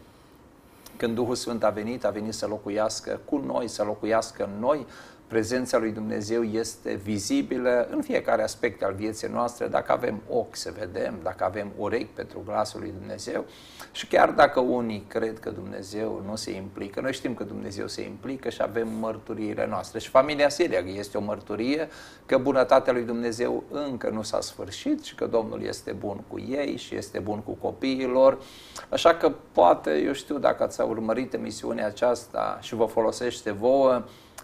Când Duhul Sfânt a venit, a venit să locuiască cu noi, să locuiască în noi, prezența lui Dumnezeu este vizibilă în fiecare aspect al vieții noastre, dacă avem ochi să vedem, dacă avem urechi pentru glasul lui Dumnezeu și chiar dacă unii cred că Dumnezeu nu se implică, noi știm că Dumnezeu se implică și avem mărturiile noastre. Și familia Siriac este o mărturie că bunătatea lui Dumnezeu încă nu s-a sfârșit și că Domnul este bun cu ei și este bun cu copiilor. Așa că poate, eu știu, dacă ați urmărit emisiunea aceasta și vă folosește vouă,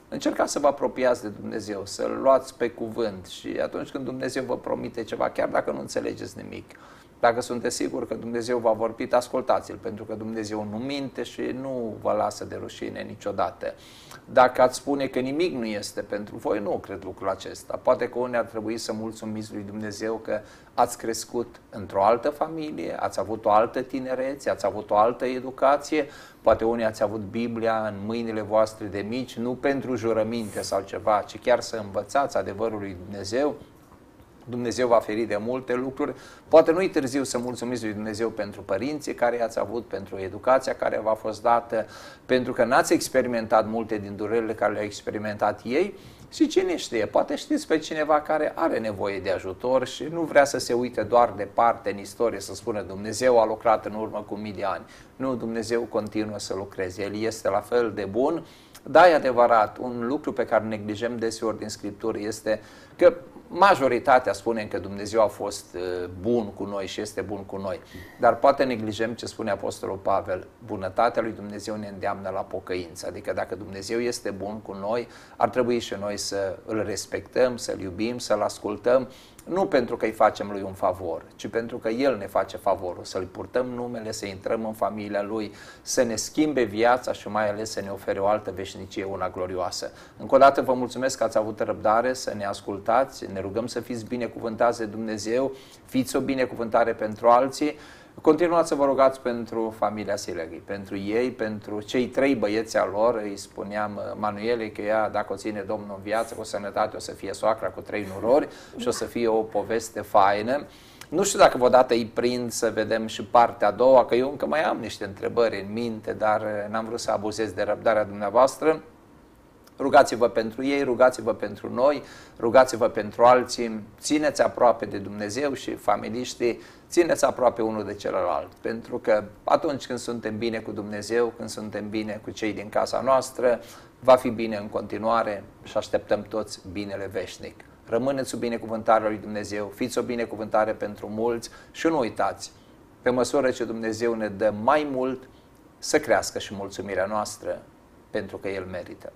Încercați să vă apropiați de Dumnezeu, să-L luați pe cuvânt și atunci când Dumnezeu vă promite ceva, chiar dacă nu înțelegeți nimic, dacă sunteți siguri că Dumnezeu v-a vorbit, ascultați-L, pentru că Dumnezeu nu minte și nu vă lasă de rușine niciodată. Dacă ați spune că nimic nu este pentru voi, nu cred lucrul acesta. Poate că unii ar trebui să mulțumiți lui Dumnezeu că ați crescut într-o altă familie, ați avut o altă tinerețe, ați avut o altă educație, poate unii ați avut Biblia în mâinile voastre de mici, nu pentru jurăminte sau ceva, ci chiar să învățați adevărul lui Dumnezeu, Dumnezeu va feri de multe lucruri. Poate nu-i târziu să mulțumiți lui Dumnezeu pentru părinții care ați avut, pentru educația care v-a fost dată, pentru că n-ați experimentat multe din durerile care le-au experimentat ei și cine știe, poate știți pe cineva care are nevoie de ajutor și nu vrea să se uite doar departe în istorie să spună Dumnezeu a lucrat în urmă cu mii de ani. Nu, Dumnezeu continuă să lucreze, El este la fel de bun. Da, e adevărat, un lucru pe care neglijăm deseori din Scriptură este că majoritatea spune că Dumnezeu a fost uh, bun cu noi și este bun cu noi. Dar poate neglijăm ce spune Apostolul Pavel. Bunătatea lui Dumnezeu ne îndeamnă la pocăință. Adică dacă Dumnezeu este bun cu noi, ar trebui și noi să îl respectăm, să-l iubim, să-l ascultăm nu pentru că îi facem lui un favor, ci pentru că El ne face favorul, să-L purtăm numele, să intrăm în familia Lui, să ne schimbe viața și mai ales să ne ofere o altă veșnicie, una glorioasă. Încă o dată vă mulțumesc că ați avut răbdare să ne ascultați, ne rugăm să fiți binecuvântați de Dumnezeu, fiți o binecuvântare pentru alții, Continuați să vă rugați pentru familia Sileghi, pentru ei, pentru cei trei băieți al lor. Îi spuneam uh, Manuelei că ea, dacă o ține Domnul în viață, cu sănătate, o să fie soacra cu trei nurori și o să fie o poveste faină. Nu știu dacă vă dată îi prind să vedem și partea a doua, că eu încă mai am niște întrebări în minte, dar uh, n-am vrut să abuzez de răbdarea dumneavoastră. Rugați-vă pentru ei, rugați-vă pentru noi, rugați-vă pentru alții, țineți aproape de Dumnezeu și familiștii, țineți aproape unul de celălalt. Pentru că atunci când suntem bine cu Dumnezeu, când suntem bine cu cei din casa noastră, va fi bine în continuare și așteptăm toți binele veșnic. Rămâneți sub binecuvântarea lui Dumnezeu, fiți o binecuvântare pentru mulți și nu uitați, pe măsură ce Dumnezeu ne dă mai mult, să crească și mulțumirea noastră, pentru că El merită.